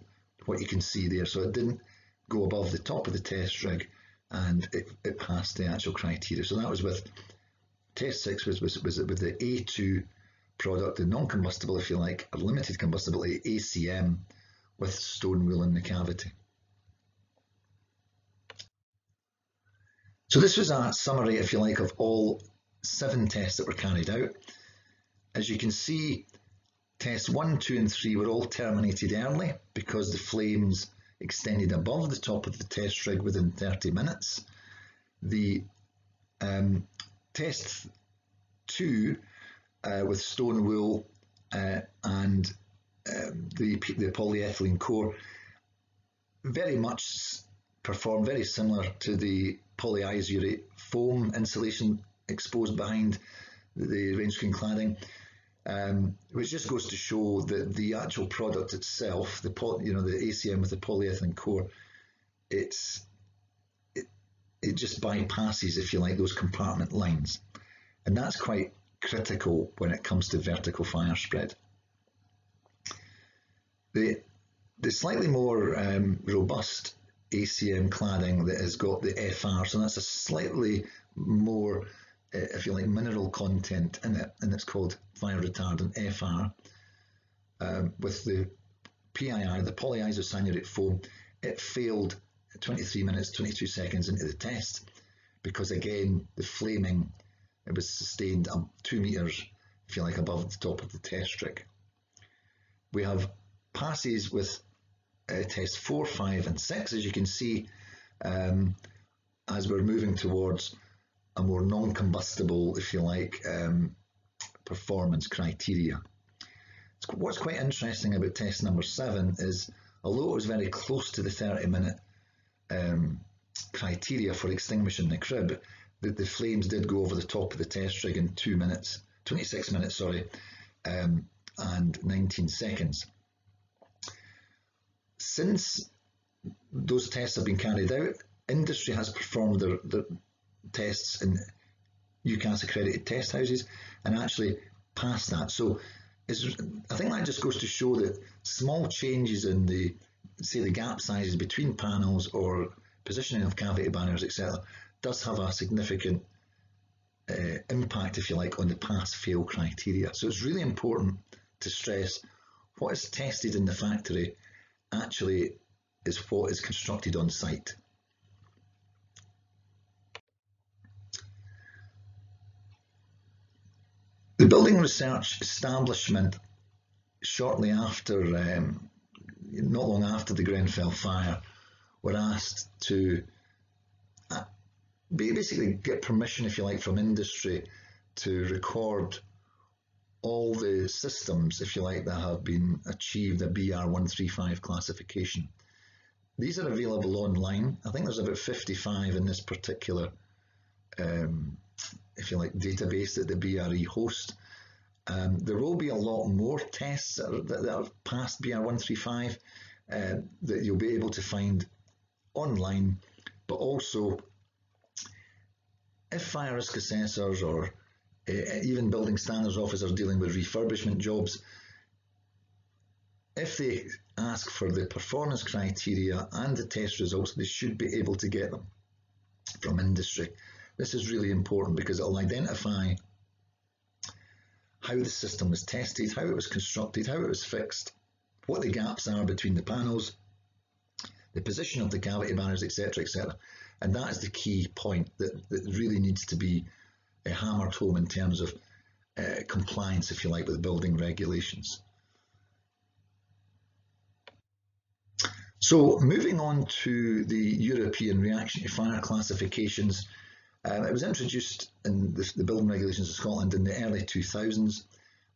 what you can see there. So it didn't go above the top of the test rig, and it, it passed the actual criteria. So that was with test six was, was, was with the A2 product, the non-combustible, if you like, or limited combustibility ACM with stone wool in the cavity. So this was a summary, if you like, of all seven tests that were carried out. As you can see, tests one, two, and three were all terminated early because the flames extended above the top of the test rig within 30 minutes. The um, test two uh, with stone wool uh, and um, the, the polyethylene core very much performed very similar to the polyisobate foam insulation exposed behind the rain screen cladding, um, which just goes to show that the actual product itself, the you know the ACM with the polyethylene core, it's it, it just bypasses, if you like, those compartment lines, and that's quite critical when it comes to vertical fire spread. The, the slightly more um, robust ACM cladding that has got the FR, so that's a slightly more, if you like, mineral content in it, and it's called fire retardant FR. Um, with the PIR, the polyisocyanurate foam, it failed 23 minutes, 22 seconds into the test because again, the flaming it was sustained um, two meters, if you like, above the top of the test rig. We have passes with uh, test four, five, and six, as you can see, um, as we're moving towards a more non-combustible, if you like, um, performance criteria. What's quite interesting about test number seven is, although it was very close to the 30 minute um, criteria for extinguishing the crib, the, the flames did go over the top of the test rig in two minutes, 26 minutes, sorry, um, and 19 seconds. Since those tests have been carried out, industry has performed their, their tests in UKAS accredited test houses and actually pass that. So I think that just goes to show that small changes in the, say, the gap sizes between panels or positioning of cavity barriers, etc., does have a significant uh, impact, if you like, on the pass-fail criteria. So it's really important to stress what is tested in the factory actually is what is constructed on site. The building research establishment, shortly after, um, not long after the Grenfell fire, were asked to basically get permission, if you like, from industry to record all the systems, if you like, that have been achieved a BR135 classification. These are available online. I think there's about 55 in this particular, um, if you like, database that the BRE host. Um, there will be a lot more tests that, are, that are past BR135 uh, that you'll be able to find online, but also if fire risk assessors or uh, even building standards officers dealing with refurbishment jobs, if they ask for the performance criteria and the test results, they should be able to get them from industry. This is really important because it'll identify how the system was tested, how it was constructed, how it was fixed, what the gaps are between the panels, the position of the cavity barriers, etc., etc. And that is the key point that, that really needs to be uh, hammered home in terms of uh, compliance, if you like, with building regulations. So moving on to the European reaction to fire classifications, um, it was introduced in the, the, building regulations of Scotland in the early 2000s.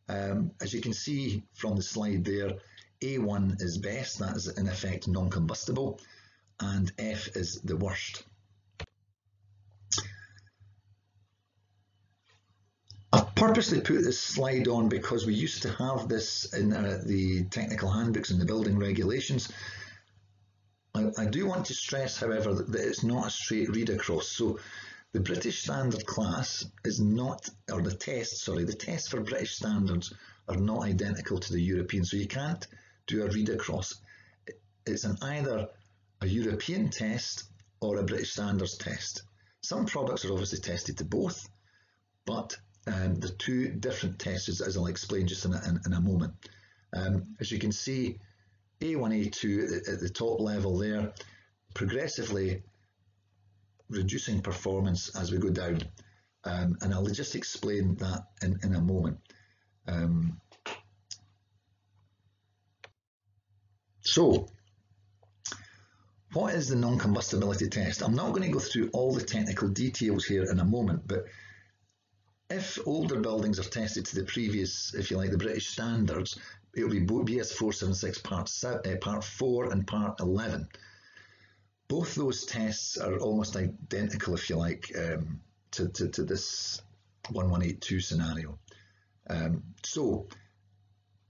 Um, as you can see from the slide there, A1 is best, that is in effect non-combustible, and F is the worst. I've purposely put this slide on because we used to have this in uh, the technical handbooks and the building regulations. I, I, do want to stress, however, that, it's not a straight read across. So the British Standard class is not, or the test, sorry, the tests for British standards are not identical to the European. So you can't do a read across. It's an either a European test or a British standards test. Some products are obviously tested to both, but um, the two different tests, as I'll explain just in a, in, in a moment. Um, as you can see, A1, A2 at the top level there, progressively reducing performance as we go down. Um, and I'll just explain that in, in a moment. Um, so, what is the non-combustibility test? I'm not going to go through all the technical details here in a moment, but if older buildings are tested to the previous, if you like, the British standards, it will be BS 476 part, uh, part 4 and part 11. Both those tests are almost identical, if you like, um, to, to, to, this 1182 scenario. Um, so,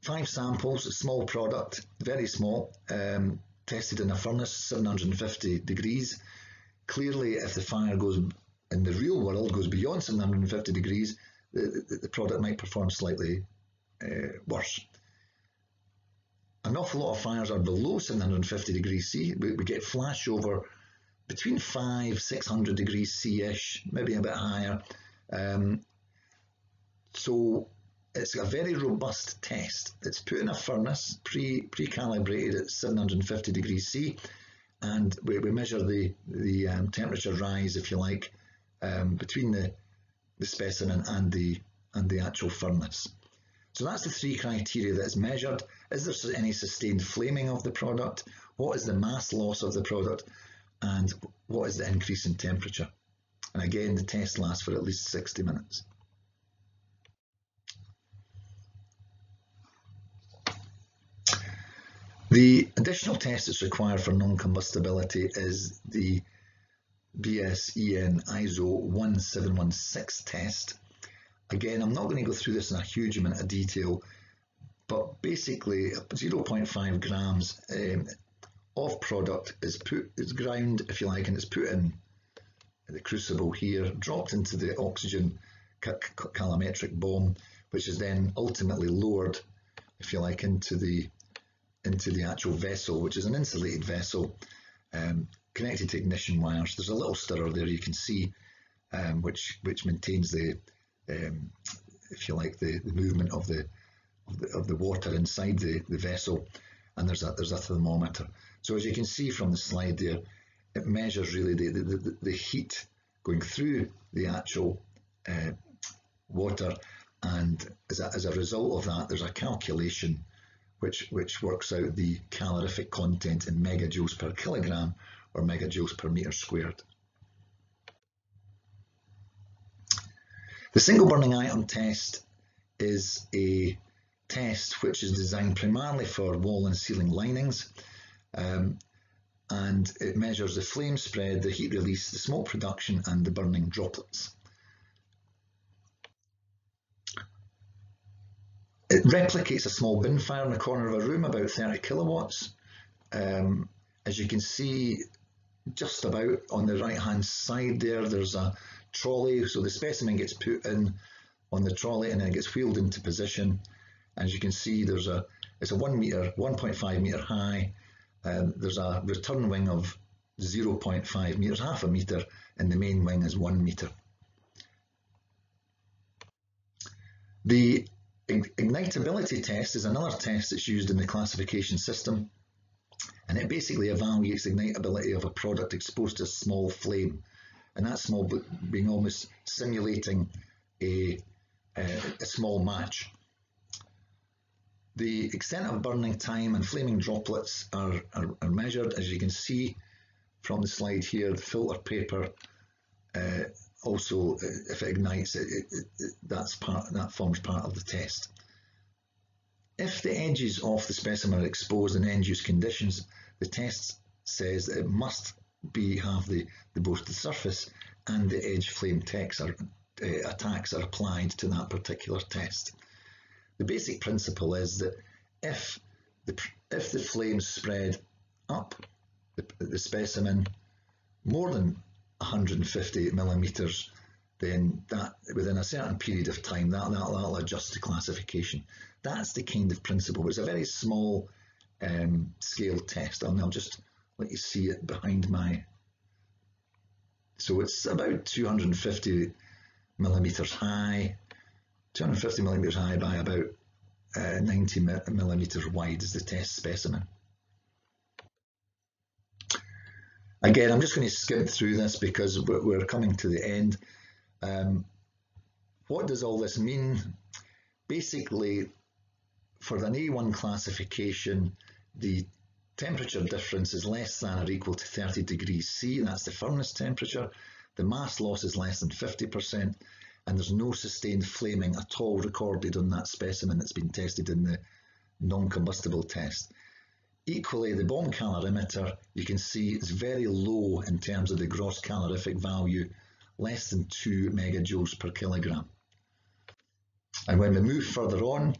five samples, a small product, very small, um, tested in a furnace, 750 degrees. Clearly, if the fire goes in the real world goes beyond 750 degrees, the, the, product might perform slightly uh, worse. An awful lot of fires are below 750 degrees C. We, we get flashover between 5, 600 degrees C-ish, maybe a bit higher. Um, so it's a very robust test. It's put in a furnace, pre, pre-calibrated at 750 degrees C, and we, we measure the, the um, temperature rise, if you like, um, between the, the specimen and the, and the actual furnace. So that's the three criteria that is measured. Is there any sustained flaming of the product? What is the mass loss of the product? And what is the increase in temperature? And again, the test lasts for at least 60 minutes. The additional test that's required for non-combustibility is the BSEN ISO 1716 test. Again, I'm not going to go through this in a huge amount of detail, but basically 0.5 grams um, of product is put, is ground, if you like, and it's put in the crucible here, dropped into the oxygen calorimetric bomb, which is then ultimately lowered, if you like, into the into the actual vessel, which is an insulated vessel, um, connected to ignition wires. There's a little stirrer there you can see, um, which which maintains the, um, if you like, the, the movement of the, of the of the water inside the, the vessel, and there's a there's a thermometer. So as you can see from the slide there, it measures really the the, the, the heat going through the actual uh, water, and as a, as a result of that, there's a calculation which which works out the calorific content in megajoules per kilogram or megajoules per meter squared. The single burning item test is a test which is designed primarily for wall and ceiling linings. Um, and it measures the flame spread, the heat release, the smoke production and the burning droplets. It replicates a small bin fire in the corner of a room, about 30 kilowatts. Um, as you can see, just about on the right hand side there, there's a trolley. So the specimen gets put in on the trolley and then it gets wheeled into position. As you can see, there's a it's a one meter, 1.5 meter high. Um, there's a return wing of 0.5 meters, half a meter, and the main wing is one meter. The ignitability test is another test that's used in the classification system and it basically evaluates the ignitability of a product exposed to a small flame and that small being almost simulating a, a, a small match. The extent of burning time and flaming droplets are, are, are, measured as you can see from the slide here the filter paper uh, also, uh, if it ignites, it, it, it, that's part, that forms part of the test. If the edges of the specimen are exposed in end-use conditions, the test says that it must be have the, the both the surface and the edge flame are, uh, attacks are applied to that particular test. The basic principle is that if the, if the flames spread up the, the specimen more than 150 millimeters, then that within a certain period of time, that, that, that'll adjust the classification. That's the kind of principle. It's a very small um, scale test, and I'll just let you see it behind my. So it's about 250 millimeters high, 250 millimeters high by about uh, 90 millimeters wide is the test specimen. Again, I'm just going to skip through this because we're coming to the end. Um, what does all this mean? Basically, for an A1 classification, the temperature difference is less than or equal to 30 degrees C, that's the furnace temperature. The mass loss is less than 50%, and there's no sustained flaming at all recorded on that specimen that's been tested in the non-combustible test. Equally, the bomb calorimeter, you can see is very low in terms of the gross calorific value, less than 2 megajoules per kilogram. And when we move further on,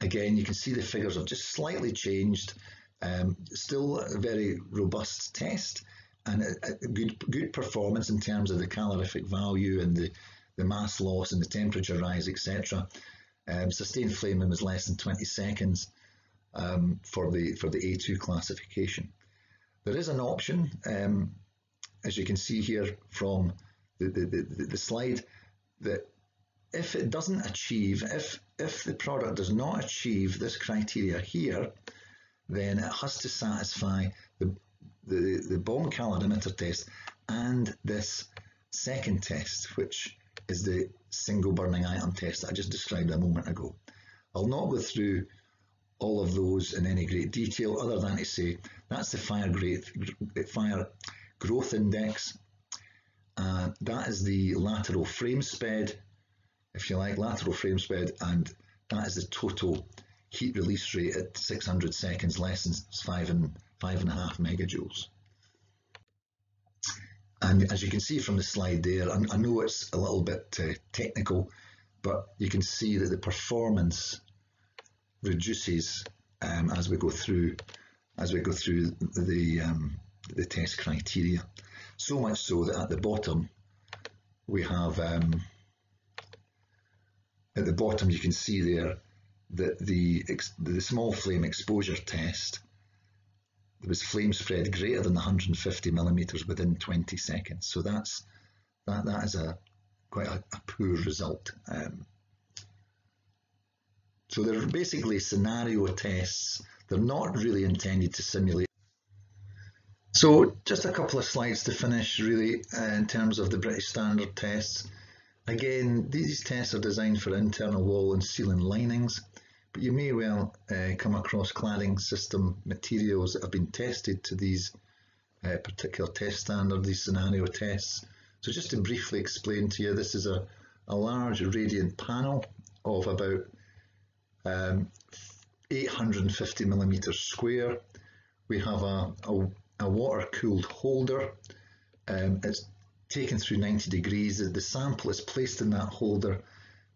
again, you can see the figures have just slightly changed. Um, still a very robust test and a, a, good, good performance in terms of the calorific value and the, the mass loss and the temperature rise, etc. Um, sustained flaming was less than 20 seconds um, for the for the A2 classification. There is an option, um, as you can see here from the, the, the, the slide, that if it doesn't achieve, if, if the product does not achieve this criteria here, then it has to satisfy the, the, the bomb calorimeter test and this second test, which is the single burning item test that I just described a moment ago. I'll not go through all of those in any great detail other than to say that's the fire, fire growth index. Uh, that is the lateral flame spread, if you like, lateral flame spread, and that is the total heat release rate at 600 seconds, less than five and five and a half megajoules. And as you can see from the slide there, I, know it's a little bit uh, technical, but you can see that the performance reduces um, as we go through as we go through the um, the test criteria. So much so that at the bottom we have um, at the bottom you can see there that the the small flame exposure test there was flame spread greater than 150 millimeters within 20 seconds. So that's that that is a quite a, a poor result. Um, so they're basically scenario tests. They're not really intended to simulate. So just a couple of slides to finish really uh, in terms of the British standard tests. Again, these tests are designed for internal wall and ceiling linings, but you may well uh, come across cladding system materials that have been tested to these uh, particular test standard, these scenario tests. So just to briefly explain to you, this is a, a large radiant panel of about um, 850 millimeters square. We have a, a, a water cooled holder. Um, it's taken through 90 degrees. The sample is placed in that holder.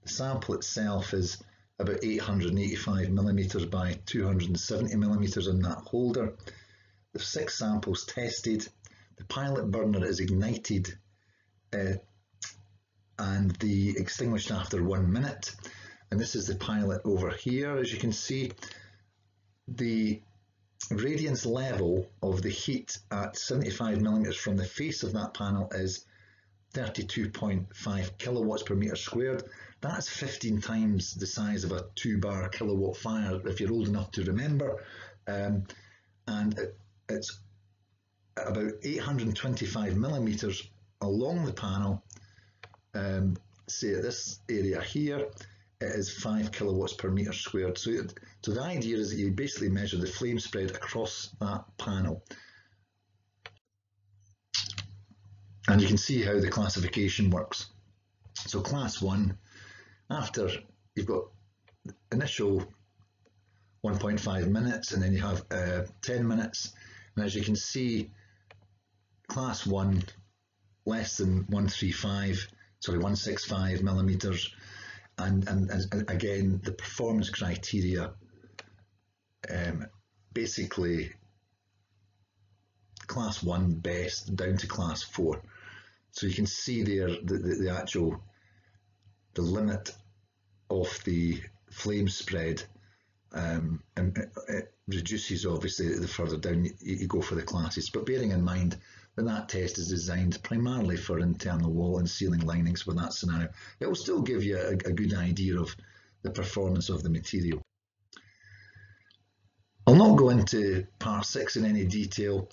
The sample itself is about 885 millimeters by 270 millimeters in that holder. The six samples tested. The pilot burner is ignited uh, and the extinguished after one minute. And this is the pilot over here. As you can see, the radiance level of the heat at 75 millimeters from the face of that panel is 32.5 kilowatts per meter squared. That's 15 times the size of a two bar kilowatt fire if you're old enough to remember. Um, and it, it's about 825 millimeters along the panel. Um, say at this area here, it is 5 kilowatts per meter squared. So, so the idea is that you basically measure the flame spread across that panel. And you can see how the classification works. So class 1, after you've got initial 1.5 minutes and then you have uh, 10 minutes and as you can see class 1 less than 135 sorry 165 millimeters and, and, and again the performance criteria um, basically class 1 best down to class 4 so you can see there the, the, the actual the limit of the flame spread um, and it reduces obviously the further down you, you, go for the classes. But bearing in mind that that test is designed primarily for internal wall and ceiling linings with that scenario. It will still give you a, a good idea of the performance of the material. I'll not go into part 6 in any detail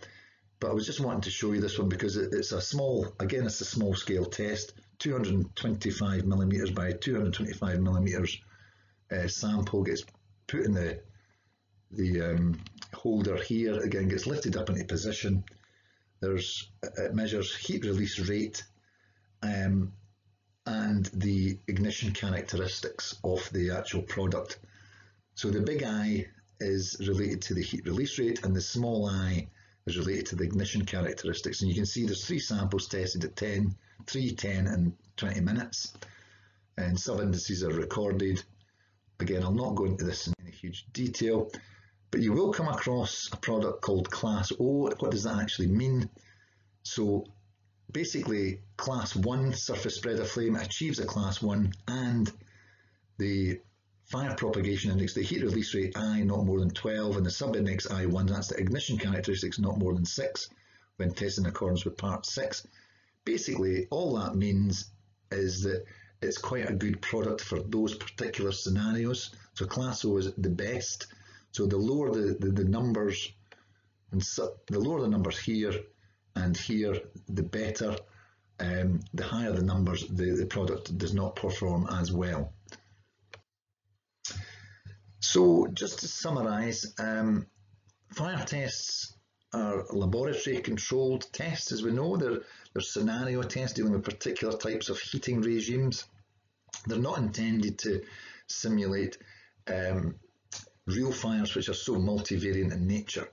but I was just wanting to show you this one because it, it's a small again it's a small scale test 225 millimeters by 225 millimeters uh, sample gets put in the the um, holder here. Again gets lifted up into position there's it measures heat release rate um, and the ignition characteristics of the actual product. So the big I is related to the heat release rate and the small i is related to the ignition characteristics. And you can see there's three samples tested at 10 3, 10 and 20 minutes. And sub indices are recorded. Again, I'll not go into this in any huge detail, but you will come across a product called Class O. What does that actually mean? So basically, Class 1 surface spread of flame achieves a Class 1 and the fire propagation index, the heat release rate I not more than 12 and the sub-index I1, that's the ignition characteristics not more than 6 when tested in accordance with part 6 basically all that means is that it's quite a good product for those particular scenarios. So class O is the best. So the lower the, the, the numbers, and so, the lower the numbers here and here, the better. Um, the higher the numbers, the, the product does not perform as well. So just to summarise, um, fire tests are laboratory controlled tests as we know. They're there's scenario tests dealing with particular types of heating regimes. They're not intended to simulate um, real fires which are so multivariant in nature.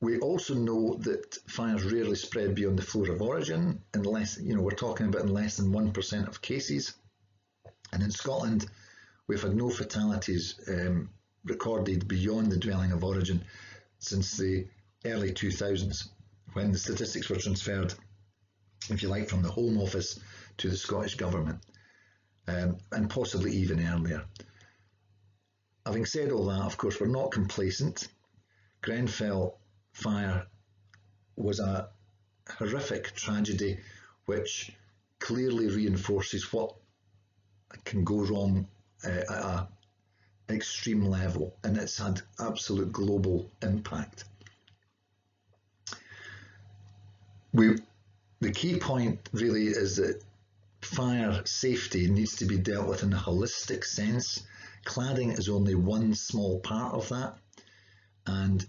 We also know that fires rarely spread beyond the floor of origin, unless, you know, we're talking about in less than 1% of cases. And in Scotland, we've had no fatalities um, recorded beyond the dwelling of origin since the early 2000s when the statistics were transferred, if you like, from the Home Office to the Scottish Government, um, and possibly even earlier. Having said all that, of course, we're not complacent. Grenfell fire was a horrific tragedy which clearly reinforces what can go wrong uh, at an extreme level and it's had absolute global impact we the key point really is that fire safety needs to be dealt with in a holistic sense. Cladding is only one small part of that, and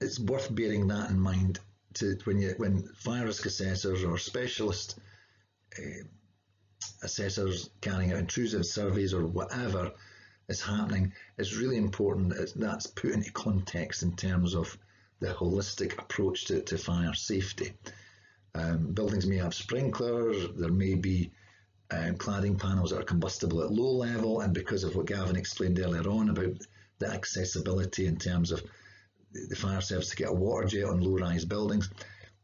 it's worth bearing that in mind to when you when fire risk assessors or specialist uh, assessors carrying out intrusive surveys or whatever, is happening, it's really important that that's put into context in terms of the holistic approach to, to fire safety. Um, buildings may have sprinklers, there may be um, cladding panels that are combustible at low level, and because of what Gavin explained earlier on about the accessibility in terms of the fire service to get a water jet on low-rise buildings,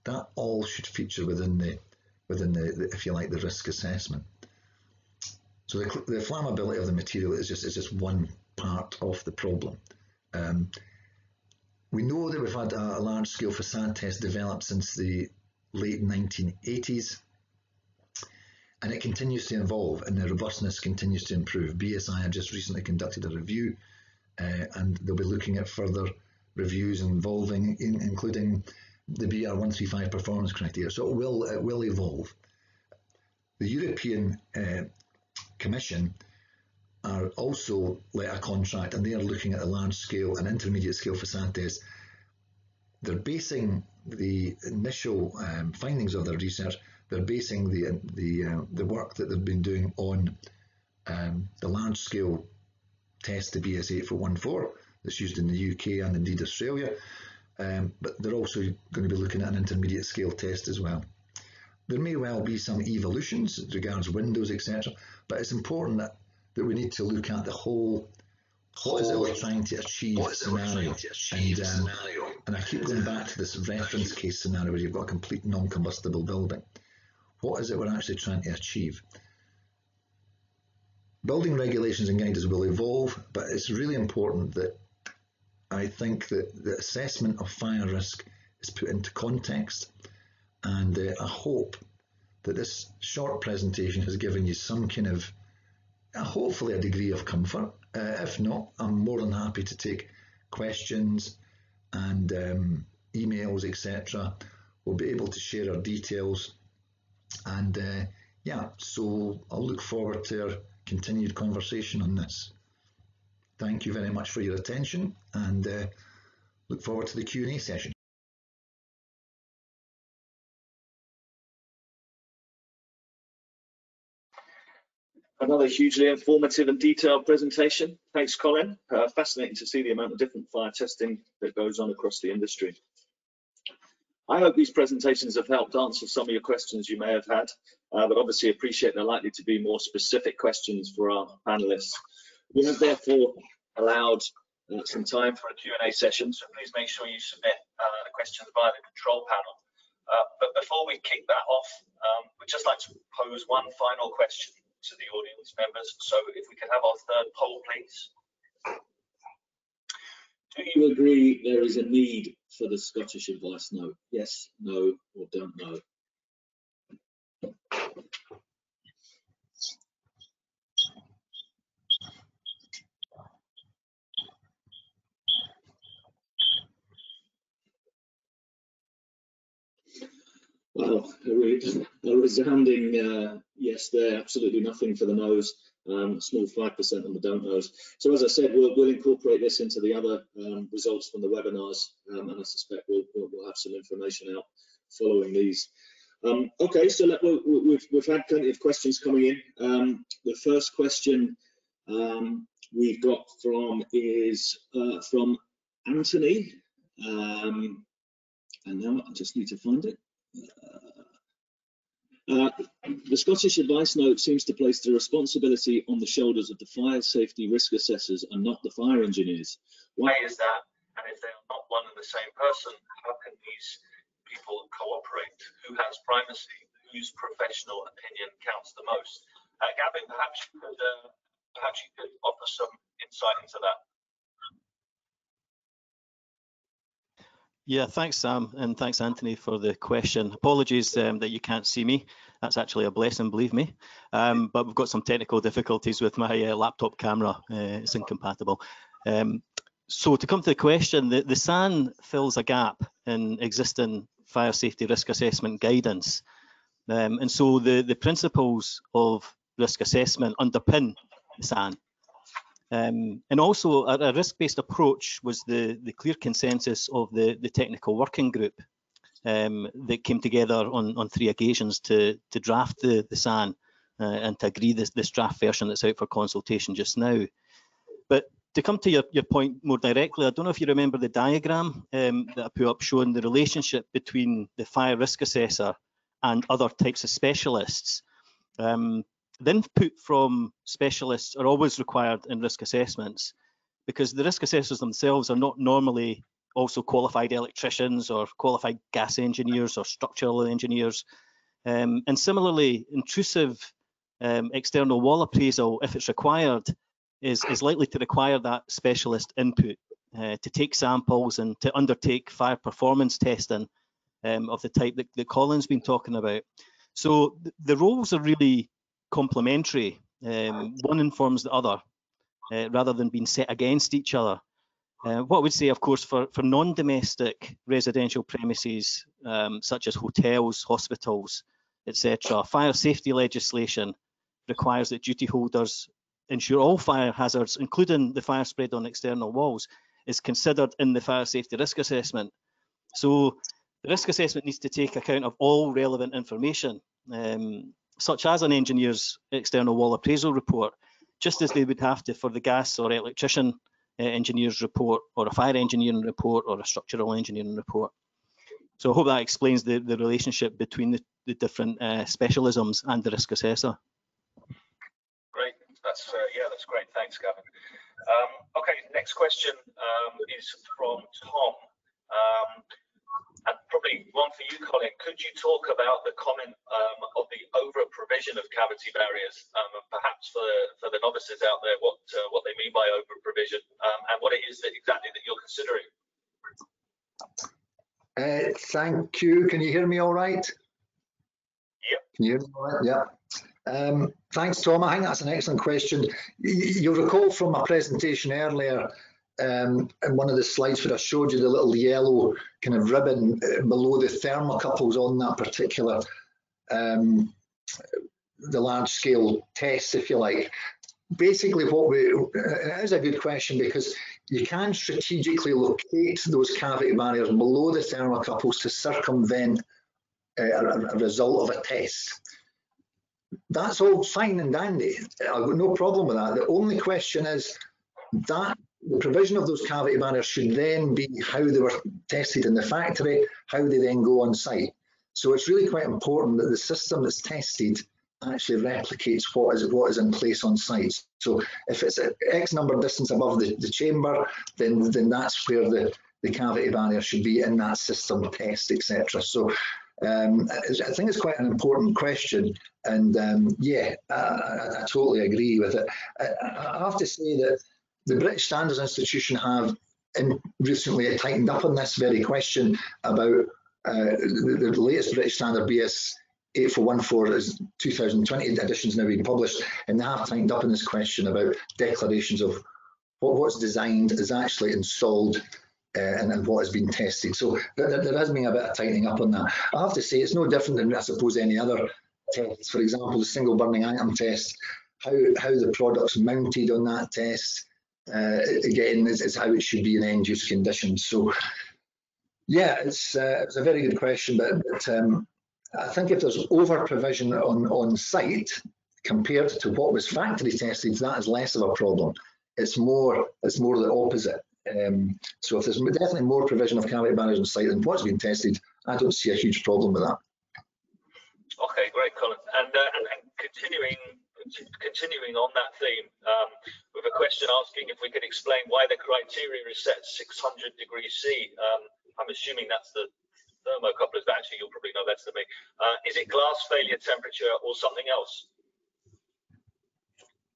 that all should feature within the within the, the, if you like the risk assessment. So the, the, flammability of the material is just is just one part of the problem. Um, we know that we've had a, a large-scale facade test developed since the late 1980s and it continues to evolve and the robustness continues to improve. BSI have just recently conducted a review uh, and they'll be looking at further reviews involving, in, including the BR135 performance criteria. So it will, it will evolve. The European uh, Commission are also let a contract and they are looking at a large scale and intermediate scale facade. They're basing the initial um, findings of their research they're basing the the uh, the work that they've been doing on um, the large scale test, the BS 8414 that's used in the UK and indeed Australia. Um, but they're also going to be looking at an intermediate scale test as well. There may well be some evolutions as regards windows, etc. But it's important that, that we need to look at the whole what is it we're trying to achieve scenario? And, um, and I keep going back to this reference case scenario where you've got a complete non-combustible building. What is it we're actually trying to achieve? Building regulations and guidance will evolve, but it's really important that I think that the assessment of fire risk is put into context and uh, I hope that this short presentation has given you some kind of uh, hopefully a degree of comfort. Uh, if not, I'm more than happy to take questions and um, emails, etc. We'll be able to share our details and uh, yeah, so I'll look forward to our continued conversation on this. Thank you very much for your attention and uh, look forward to the Q&A session. Another hugely informative and detailed presentation. Thanks, Colin. Uh, fascinating to see the amount of different fire testing that goes on across the industry. I hope these presentations have helped answer some of your questions you may have had, uh, but obviously appreciate they're likely to be more specific questions for our panelists. We have therefore allowed uh, some time for a Q&A session, so please make sure you submit uh, the questions via the control panel. Uh, but before we kick that off, um, we'd just like to pose one final question to the audience members. So if we could have our third poll, please. Do you agree there is a need for the Scottish advice note? Yes, no, or don't know? Well, a, resounding uh, yes there, absolutely nothing for the nose um, small 5% on the don't knows. So as I said, we'll, we'll incorporate this into the other um, results from the webinars, um, and I suspect we'll, we'll, we'll, have some information out following these. Um, okay, so let, we have we've, we've had plenty of questions coming in. Um, the first question um, we've got from is uh, from Anthony, and now I just need to find it. Uh, uh, the Scottish Advice Note seems to place the responsibility on the shoulders of the fire safety risk assessors and not the fire engineers. Why is that? And if they are not one and the same person, how can these people cooperate? Who has primacy? Whose professional opinion counts the most? Uh, Gavin, perhaps you could uh, perhaps you could offer some insight into that. Yeah, thanks, Sam, and thanks, Anthony, for the question. Apologies um, that you can't see me. That's actually a blessing, believe me. Um, but we've got some technical difficulties with my uh, laptop camera. Uh, it's incompatible. Um, so to come to the question, the, the SAN fills a gap in existing fire safety risk assessment guidance. Um, and so the, the principles of risk assessment underpin the SAN. Um, and also a, a risk-based approach was the, the clear consensus of the, the technical working group um, that came together on, on three occasions to, to draft the, the SAN uh, and to agree this, this draft version that's out for consultation just now. But to come to your, your point more directly, I don't know if you remember the diagram um, that I put up showing the relationship between the fire risk assessor and other types of specialists. Um, the input from specialists are always required in risk assessments because the risk assessors themselves are not normally also qualified electricians or qualified gas engineers or structural engineers. Um, and similarly, intrusive um, external wall appraisal, if it's required, is, is likely to require that specialist input uh, to take samples and to undertake fire performance testing um, of the type that, that Colin's been talking about. So th the roles are really complementary. Um, one informs the other uh, rather than being set against each other. Uh, what I would say, of course, for, for non-domestic residential premises, um, such as hotels, hospitals, etc., fire safety legislation requires that duty holders ensure all fire hazards, including the fire spread on external walls, is considered in the fire safety risk assessment. So the risk assessment needs to take account of all relevant information, um, such as an engineer's external wall appraisal report, just as they would have to for the gas or electrician uh, engineer's report or a fire engineering report or a structural engineering report. So I hope that explains the, the relationship between the, the different uh, specialisms and the risk assessor. Great, that's uh, yeah, that's great. Thanks, Gavin. Um, okay, next question um, is from Tom. Um, and probably one for you, Colin. Could you talk about the comment um, of the over provision of cavity barriers, um, and perhaps for for the novices out there, what uh, what they mean by over provision, um, and what it is that exactly that you're considering? Uh, thank you. Can you hear me all right? Yep. Can you hear me all right? Yeah. Um, thanks, Tom. I think that's an excellent question. You'll recall from my presentation earlier um, in one of the slides where I showed you the little yellow kind of ribbon uh, below the thermocouples on that particular, um, the large scale test, if you like. Basically what we, it is a good question because you can strategically locate those cavity barriers below the thermocouples to circumvent uh, a, a result of a test. That's all fine and dandy. I've got no problem with that. The only question is that the provision of those cavity barriers should then be how they were tested in the factory, how they then go on site. So it's really quite important that the system that's tested actually replicates what is what is in place on site. So if it's X number of distance above the, the chamber, then then that's where the, the cavity barrier should be in that system test, etc. So um, I think it's quite an important question, and um, yeah, I, I, I, totally agree with it. I, I have to say that the British Standards Institution have in, recently tightened up on this very question about uh, the, the, latest British Standard BS 8414 is 2020 edition is now being published, and they have tightened up on this question about declarations of what, what's designed is actually installed uh, and, and, what has been tested. So there, there, has been a bit of tightening up on that. I have to say it's no different than I suppose any other tests. For example, the single burning item test, how how the product's mounted on that test, uh, again, is, is, how it should be in end use conditions. So, yeah, it's uh, it's a very good question, but, but um, I think if there's over provision on on site compared to what was factory tested, that is less of a problem. It's more it's more the opposite. Um, so if there's definitely more provision of cavity barriers on site than what's been tested, I don't see a huge problem with that. Okay, great, Colin. And, uh, and, continuing continuing on that theme, um, with a question asking if we could explain why the criteria is set 600 degrees C. Um, I'm assuming that's the thermocouplers, but actually you'll probably know better than me. Uh, is it glass failure temperature or something else?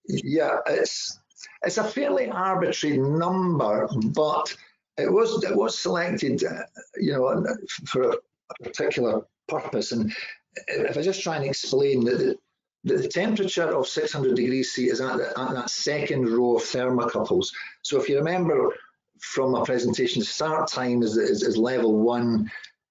Yeah, it's it's a fairly arbitrary number, but it was it was selected, uh, you know, for a particular purpose. And if I just try and explain that the temperature of 600 degrees C is at, the, at that second row of thermocouples. So if you remember from my presentation, start time is, is, is level one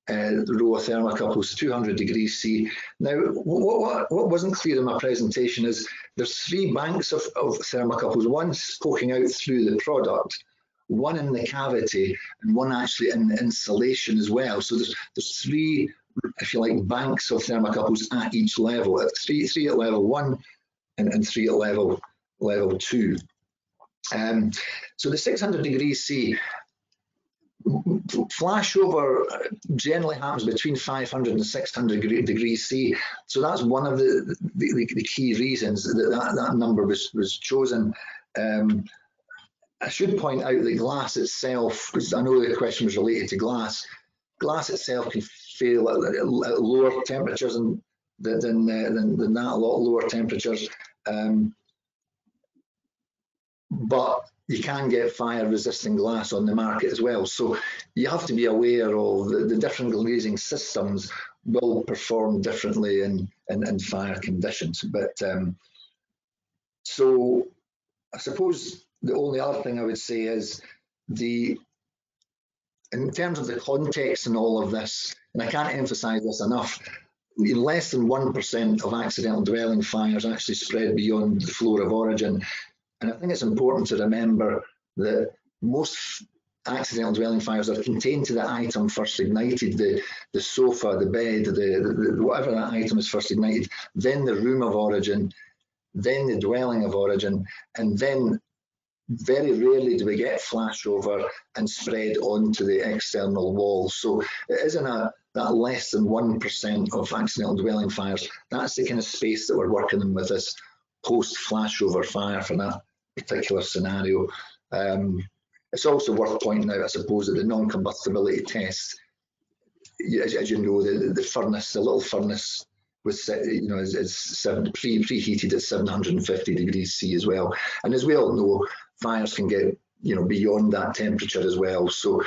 uh, row of thermocouples, 200 degrees C. Now, what, what, what, wasn't clear in my presentation is there's three banks of, of thermocouples, one poking out through the product, one in the cavity, and one actually in the insulation as well. So there's, there's three if you like, banks of thermocouples at each level, at three, three at level one and, and three at level level two. Um, so the 600 degrees C, flashover generally happens between 500 and 600 degrees C. So that's one of the, the, the key reasons that, that that number was, was chosen. Um, I should point out that glass itself, because I know the question was related to glass, glass itself can fail at, lower temperatures than, than, uh, than, than, that, a lot lower temperatures. Um, but you can get fire resistant glass on the market as well. So you have to be aware of the, the different glazing systems will perform differently in, in, in fire conditions. But um, so I suppose the only other thing I would say is the in terms of the context and all of this, and I can't emphasize this enough, less than 1% of accidental dwelling fires actually spread beyond the floor of origin. And I think it's important to remember that most accidental dwelling fires are contained to the item first ignited, the, the sofa, the bed, the, the, whatever that item is first ignited, then the room of origin, then the dwelling of origin, and then very rarely do we get flashover and spread onto the external wall. So it isn't a that less than 1% of accidental dwelling fires. That's the kind of space that we're working in with this post flashover fire for that particular scenario. Um, it's also worth pointing out, I suppose, that the non-combustibility test, as, as, you know, the, the furnace, the little furnace was, you know, is, is seven, pre preheated at 750 degrees C as well. And as we all know, fires can get, you know, beyond that temperature as well. So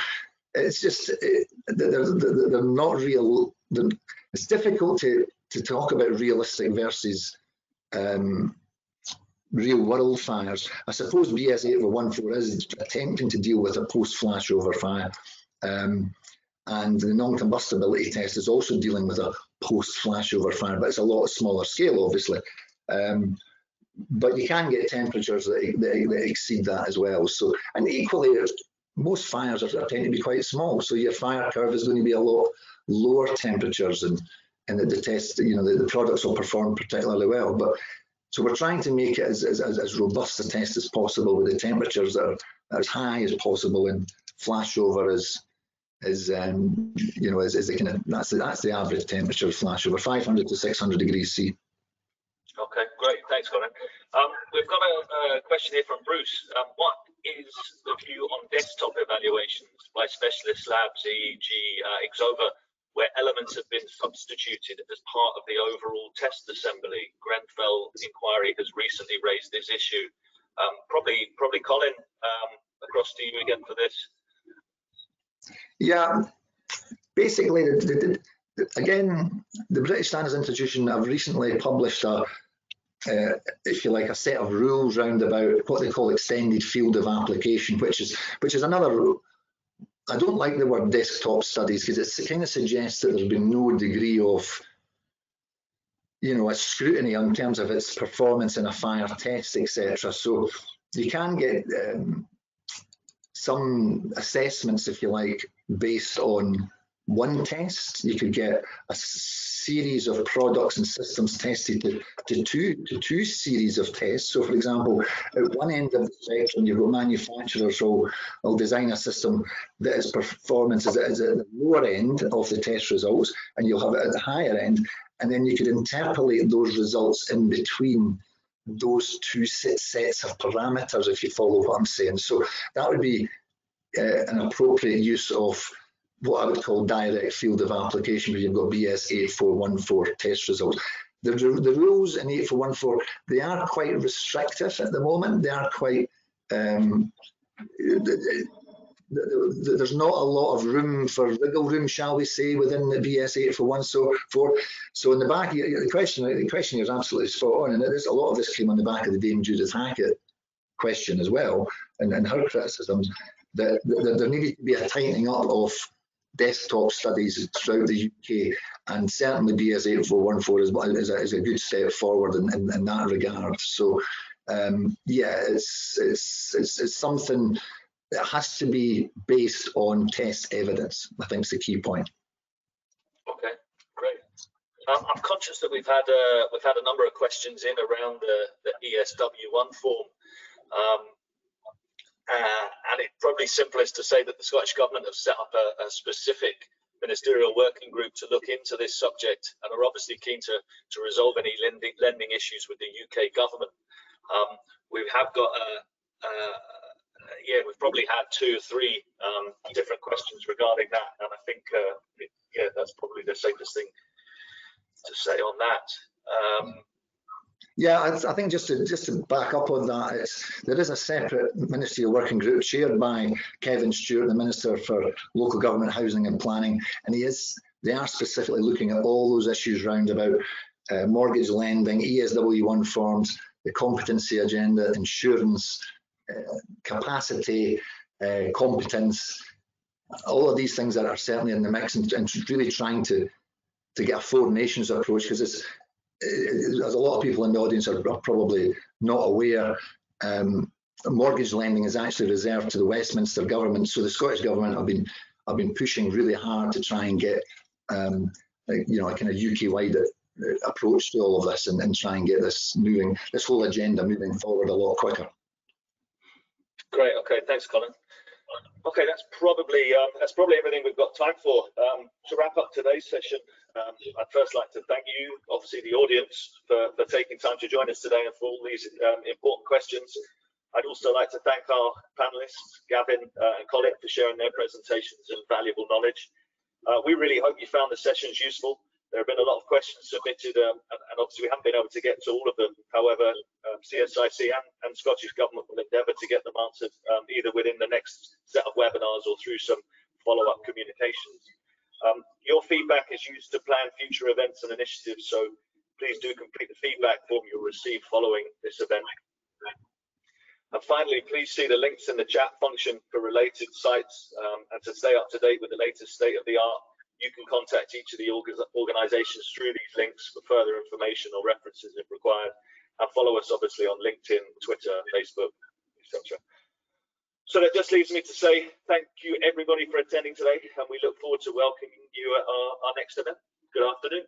it's just it, they're, they're, not real. They're, it's difficult to to talk about realistic versus um, real world fires. I suppose BS 8014 is attempting to deal with a post flashover fire. Um, and the non-combustibility test is also dealing with a post flashover fire, but it's a lot smaller scale, obviously. Um, but you can get temperatures that, that, that, exceed that as well. So, and equally, most fires are, tend to be quite small. So your fire curve is going to be a lot lower temperatures and and the, the test, you know, the, the products will perform particularly well. But so we're trying to make it as, as, as robust a test as possible with the temperatures that are, as high as possible and flashover is is um, you know is the kind of that's the, that's the average temperature of flashover 500 to 600 degrees C. Okay, great, thanks, Colin. Um, we've got a, a, question here from Bruce. Um, what is the view on desktop evaluations by specialist labs, e.g. Uh, Exova, where elements have been substituted as part of the overall test assembly. Grenfell inquiry has recently raised this issue. Um, probably, probably Colin, um, across to you again for this. Yeah, basically, the, the, the, again, the British Standards Institution have recently published a, uh, if you like, a set of rules round about what they call extended field of application, which is which is another I don't like the word desktop studies because it kind of suggests that there's been no degree of, you know, a scrutiny in terms of its performance in a fire test, etc. So you can get um, some assessments, if you like, based on one test. You could get a series of products and systems tested to, to two to two series of tests. So, for example, at one end of the spectrum, you've got manufacturers who will design a system that performance is, is at the lower end of the test results, and you'll have it at the higher end, and then you could interpolate those results in between those two sets of parameters, if you follow what I'm saying. So that would be uh, an appropriate use of what I would call direct field of application where you've got BS 8414 test results. The, the rules in 8414, they are quite restrictive at the moment. They are quite, um, there's not a lot of room for wiggle room, shall we say, within the BS 8414. So, for, so in the back, the question, the question is absolutely spot on, and there's a lot of this came on the back of the Dame Judith Hackitt question as well, and, and her criticisms that, that there needed to be a tightening up of desktop studies throughout the UK, and certainly BS 8414 is, is, a, is a good step forward in, in, in that regard. So, um, yeah, it's, it's, it's, it's something that has to be based on test evidence. I think is the key point. Okay, great. Um, I'm conscious that we've had uh, we've had a number of questions in around the, the ESW1 form. Um, probably simplest to say that the Scottish Government have set up a, a specific ministerial working group to look into this subject and are obviously keen to, to resolve any lending, lending issues with the UK government. Um, we have got a, a, yeah, we've probably had two or three um, different questions regarding that, and I think uh, it, yeah, that's probably the safest thing to say on that. Um, yeah, I, I, think just to just to back up on that, it's there is a separate ministerial working group chaired by Kevin Stewart, the Minister for Local Government, Housing and Planning, and he is they are specifically looking at all those issues round about uh, mortgage lending, ESW1 forms, the competency agenda, insurance, uh, capacity, uh, competence, all of these things that are certainly in the mix and, and really trying to to get a four nations approach because it's as a lot of people in the audience are probably not aware, um, mortgage lending is actually reserved to the Westminster government. So the Scottish government have been have been pushing really hard to try and get um, you know a kind of UK-wide uh, approach to all of this and, and try and get this moving, this whole agenda moving forward a lot quicker. Great. Okay. Thanks, Colin. Okay, that's probably um, that's probably everything we've got time for. Um, to wrap up today's session, um, I'd first like to thank you, obviously the audience, for, for taking time to join us today and for all these um, important questions. I'd also like to thank our panelists, Gavin uh, and Colin, for sharing their presentations and valuable knowledge. Uh, we really hope you found the sessions useful. There have been a lot of questions submitted, um, and, and, obviously we haven't been able to get to all of them. However, um, CSIC and, and, Scottish Government will endeavour to get them answered um, either within the next set of webinars or through some follow-up communications. Um, your feedback is used to plan future events and initiatives, so please do complete the feedback form you'll receive following this event. And finally, please see the links in the chat function for related sites um, and to stay up to date with the latest state of the art you can contact each of the organizations through these links for further information or references if required. And follow us obviously on LinkedIn, Twitter, Facebook, etc. So that just leaves me to say thank you everybody for attending today and we look forward to welcoming you at our, our next event. Good afternoon.